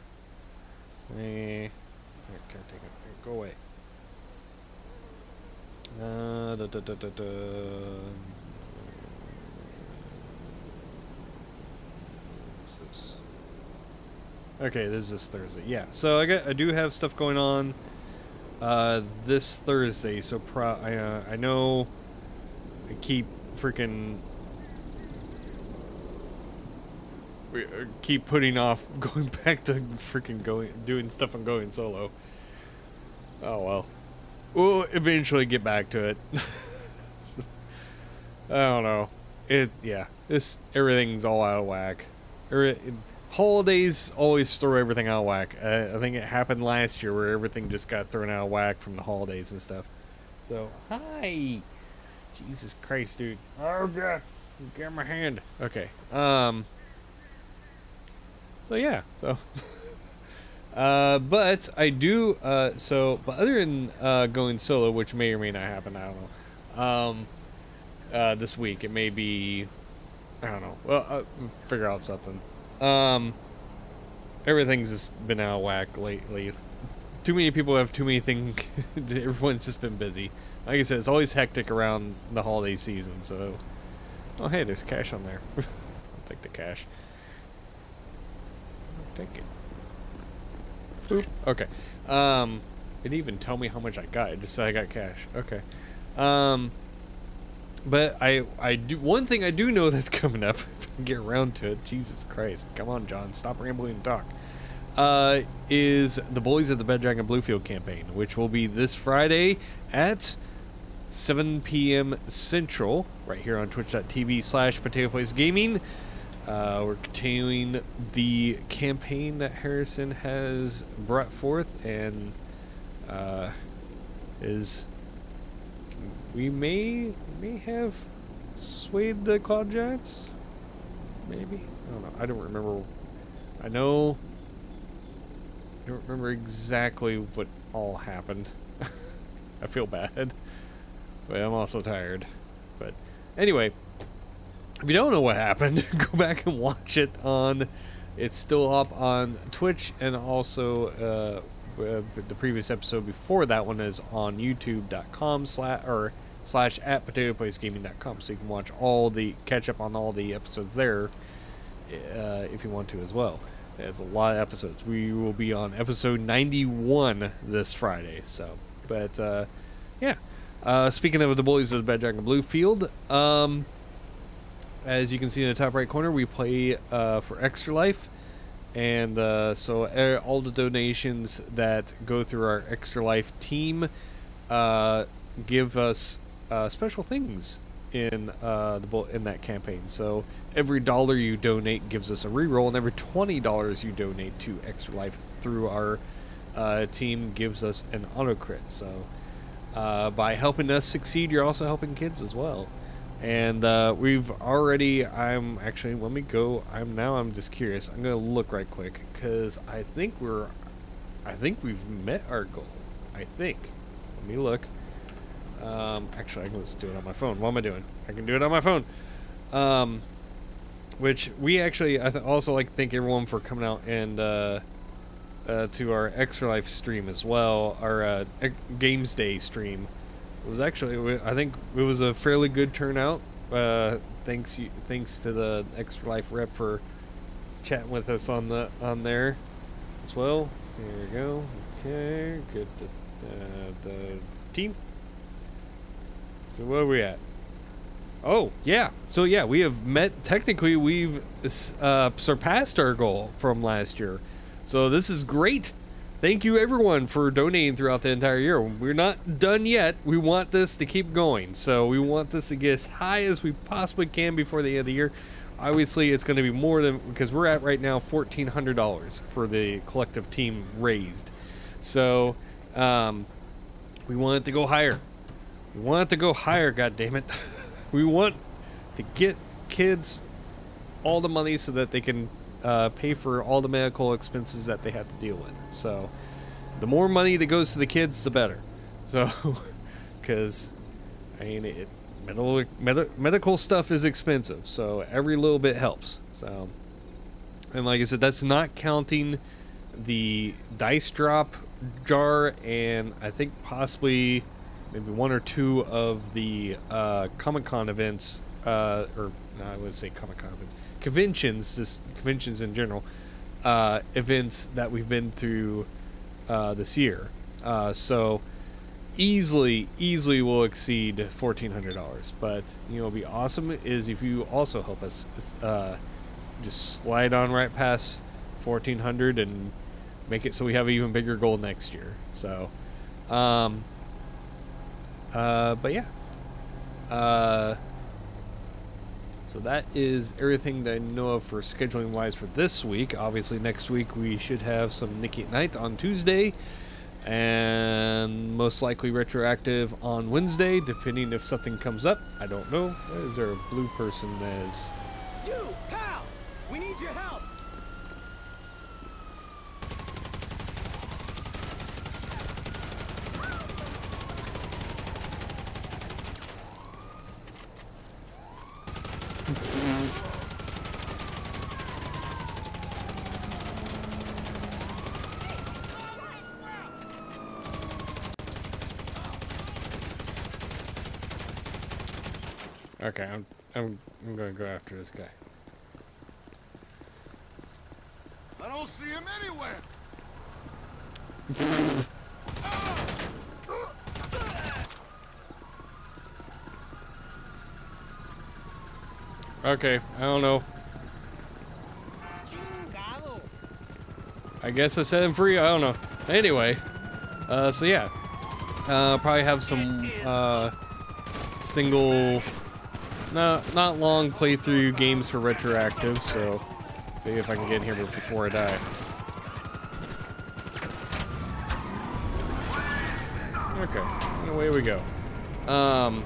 Eh, take it. Go away. Uh, da, da, da, da, da. Okay, this is this Thursday. Yeah, so I got I do have stuff going on uh, this Thursday. So pro I uh, I know I keep freaking we uh, keep putting off going back to freaking going doing stuff on going solo. Oh well. We'll eventually get back to it. I don't know. It yeah. This everything's all out of whack. Holidays always throw everything out of whack. Uh, I think it happened last year where everything just got thrown out of whack from the holidays and stuff. So hi. Jesus Christ, dude. Oh god. Get my hand. Okay. Um So yeah, so Uh, but I do. Uh, so, but other than uh, going solo, which may or may not happen, I don't know. Um, uh, this week it may be. I don't know. Well, uh, figure out something. Um, everything's just been out of whack lately. Too many people have too many things. Everyone's just been busy. Like I said, it's always hectic around the holiday season. So, oh hey, there's cash on there. I'll take the cash. I'll take it. Okay. Um, it even tell me how much I got. It just said I got cash. Okay. Um, but I I do one thing I do know that's coming up. If I get around to it. Jesus Christ! Come on, John. Stop rambling and talk. Uh, is the Bullies of the Bed Dragon Bluefield campaign, which will be this Friday at 7 p.m. Central, right here on twitch.tv slash Potato Place Gaming. Uh, we're continuing the campaign that Harrison has brought forth and uh, is we may may have swayed the Cloud Giants. Maybe I don't know. I don't remember. I know. I don't remember exactly what all happened. I feel bad, but I'm also tired. But anyway, if you don't know what happened, go back and watch it on. It's still up on Twitch and also uh, uh, the previous episode before that one is on YouTube.com slash or slash at PotatoPlaceGaming.com, so you can watch all the catch up on all the episodes there uh, if you want to as well. It's a lot of episodes. We will be on episode 91 this Friday. So, but uh, yeah. Uh, speaking of the bullies of the Bad Dragon Blue Field, um, as you can see in the top right corner, we play uh, for Extra Life. And uh, so all the donations that go through our Extra Life team uh, give us uh, special things in uh, the in that campaign. So every dollar you donate gives us a reroll, and every twenty dollars you donate to Extra Life through our uh, team gives us an auto crit. So by helping us succeed, you're also helping kids as well. And uh, we've already. I'm actually. Let me go. I'm now. I'm just curious. I'm gonna look right quick because I think we're. I think we've met our goal. I think. Let me look. Um, actually, I can just do it on my phone. What am I doing? I can do it on my phone. Um, which we actually, I also like to thank everyone for coming out and uh, uh, to our Extra Life stream as well, our uh, Games Day stream. It was actually, I think it was a fairly good turnout. Uh, thanks, thanks to the Extra Life rep for chatting with us on the on there as well. Here we go. Okay, good. Uh, the team. So where are we at? Oh, yeah. So yeah, we have met, technically we've uh, surpassed our goal from last year. So this is great. Thank you everyone for donating throughout the entire year. We're not done yet. We want this to keep going. So we want this to get as high as we possibly can before the end of the year. Obviously, it's going to be more than, because we're at right now $1,400 for the collective team raised. So um, we want it to go higher. We want it to go higher, God damn it! we want to get kids all the money so that they can uh, pay for all the medical expenses that they have to deal with. So, the more money that goes to the kids, the better. So, because I mean, it, medical med- medical stuff is expensive, so every little bit helps. So, and like I said, that's not counting the dice drop jar, and I think possibly maybe one or two of the uh, Comic Con events, uh, or no, I wouldn't say Comic Con events, conventions, just conventions in general, uh, events that we've been through uh, this year. Uh, so easily, easily will exceed fourteen hundred dollars. But you know, what'd be awesome is if you also help us uh, just slide on right past fourteen hundred and make it so we have an even bigger goal next year. So, um, uh, but yeah, uh, so that is everything that I know of for scheduling wise for this week. Obviously, next week we should have some Nikki at Night on Tuesday and most likely retroactive on Wednesday, depending if something comes up. I don't know. Is there a blue person that is? You, pal! We need your help! Okay, I'm I'm I'm gonna go after this guy. I don't see him anywhere. Okay, I don't know. I guess I set him free. I don't know. Anyway, uh, so yeah, uh, probably have some uh, single, no, not long playthrough games for retroactive. So see if I can get in here before I die. Okay, and away we go. Um,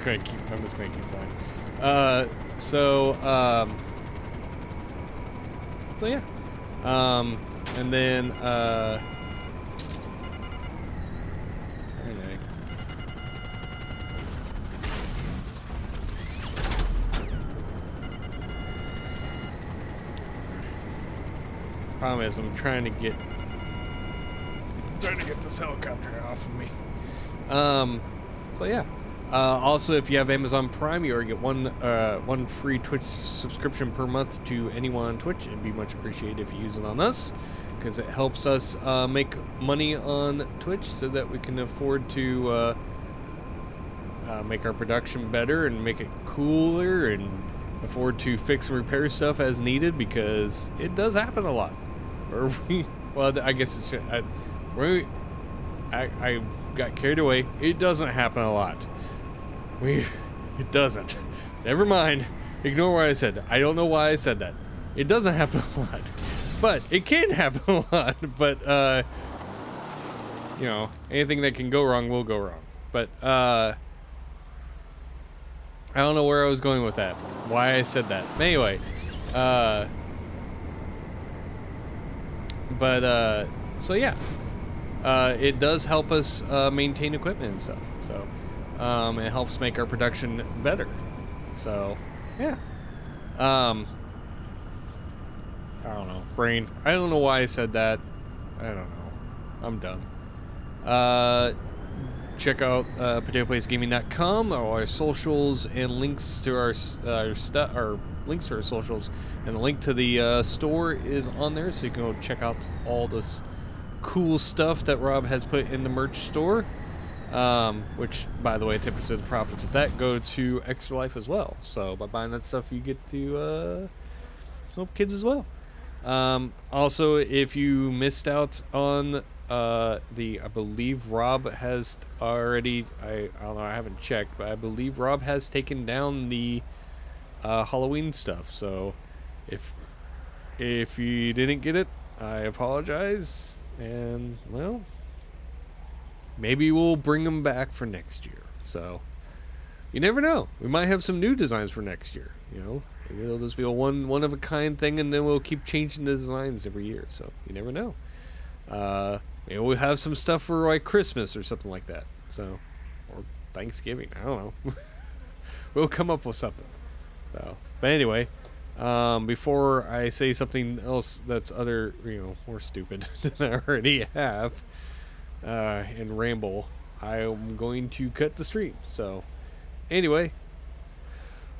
just gonna keep. I'm just gonna keep flying. Uh, so um, so yeah, um, and then uh, I- Problem is, I'm trying to get trying to get this helicopter off of me. Um, so yeah. Uh, also, if you have Amazon Prime, you already get one uh, one free Twitch subscription per month to anyone on Twitch. It'd be much appreciated if you use it on us, because it helps us uh, make money on Twitch so that we can afford to uh, uh, make our production better and make it cooler and afford to fix and repair stuff as needed because it does happen a lot. Or we, well, I guess it's I, we, I, I got carried away. It doesn't happen a lot. We, it doesn't. Never mind. Ignore what I said. I don't know why I said that. It doesn't happen a lot, but it can happen a lot. But uh, you know, anything that can go wrong will go wrong. But uh, I don't know where I was going with that. Why I said that. Anyway, uh, but uh, so yeah, uh, it does help us uh, maintain equipment and stuff. So um, it helps make our production better. So yeah. Um, I don't know. Brain. I don't know why I said that. I don't know. I'm done. Uh, check out uh, potatoplacegaming.com, our socials, and links to our uh, our stuff, our links to our socials, and the link to the uh, store is on there, so you can go check out all this cool stuff that Rob has put in the merch store. Um, which, by the way, 10% of the profits of that go to Extra Life as well. So by buying that stuff, you get to uh, help kids as well. Um, also, if you missed out on uh, the, I believe Rob has already. I, I don't know. I haven't checked, but I believe Rob has taken down the uh, Halloween stuff. So if if you didn't get it, I apologize. And well, maybe we'll bring them back for next year. So you never know. We might have some new designs for next year. You know, Maybe it'll just be a one one of a kind thing, and then we'll keep changing the designs every year. So you never know. Uh, maybe we'll have some stuff for like Christmas or something like that. So, or Thanksgiving. I don't know. we'll come up with something. So, but anyway, um, before I say something else that's other, you know, more stupid than I already have, uh, and ramble, I'm going to cut the stream. So, anyway,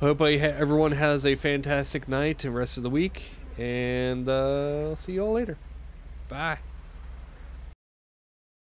hope I ha- everyone has a fantastic night and rest of the week, and uh, I'll see you all later. Bye.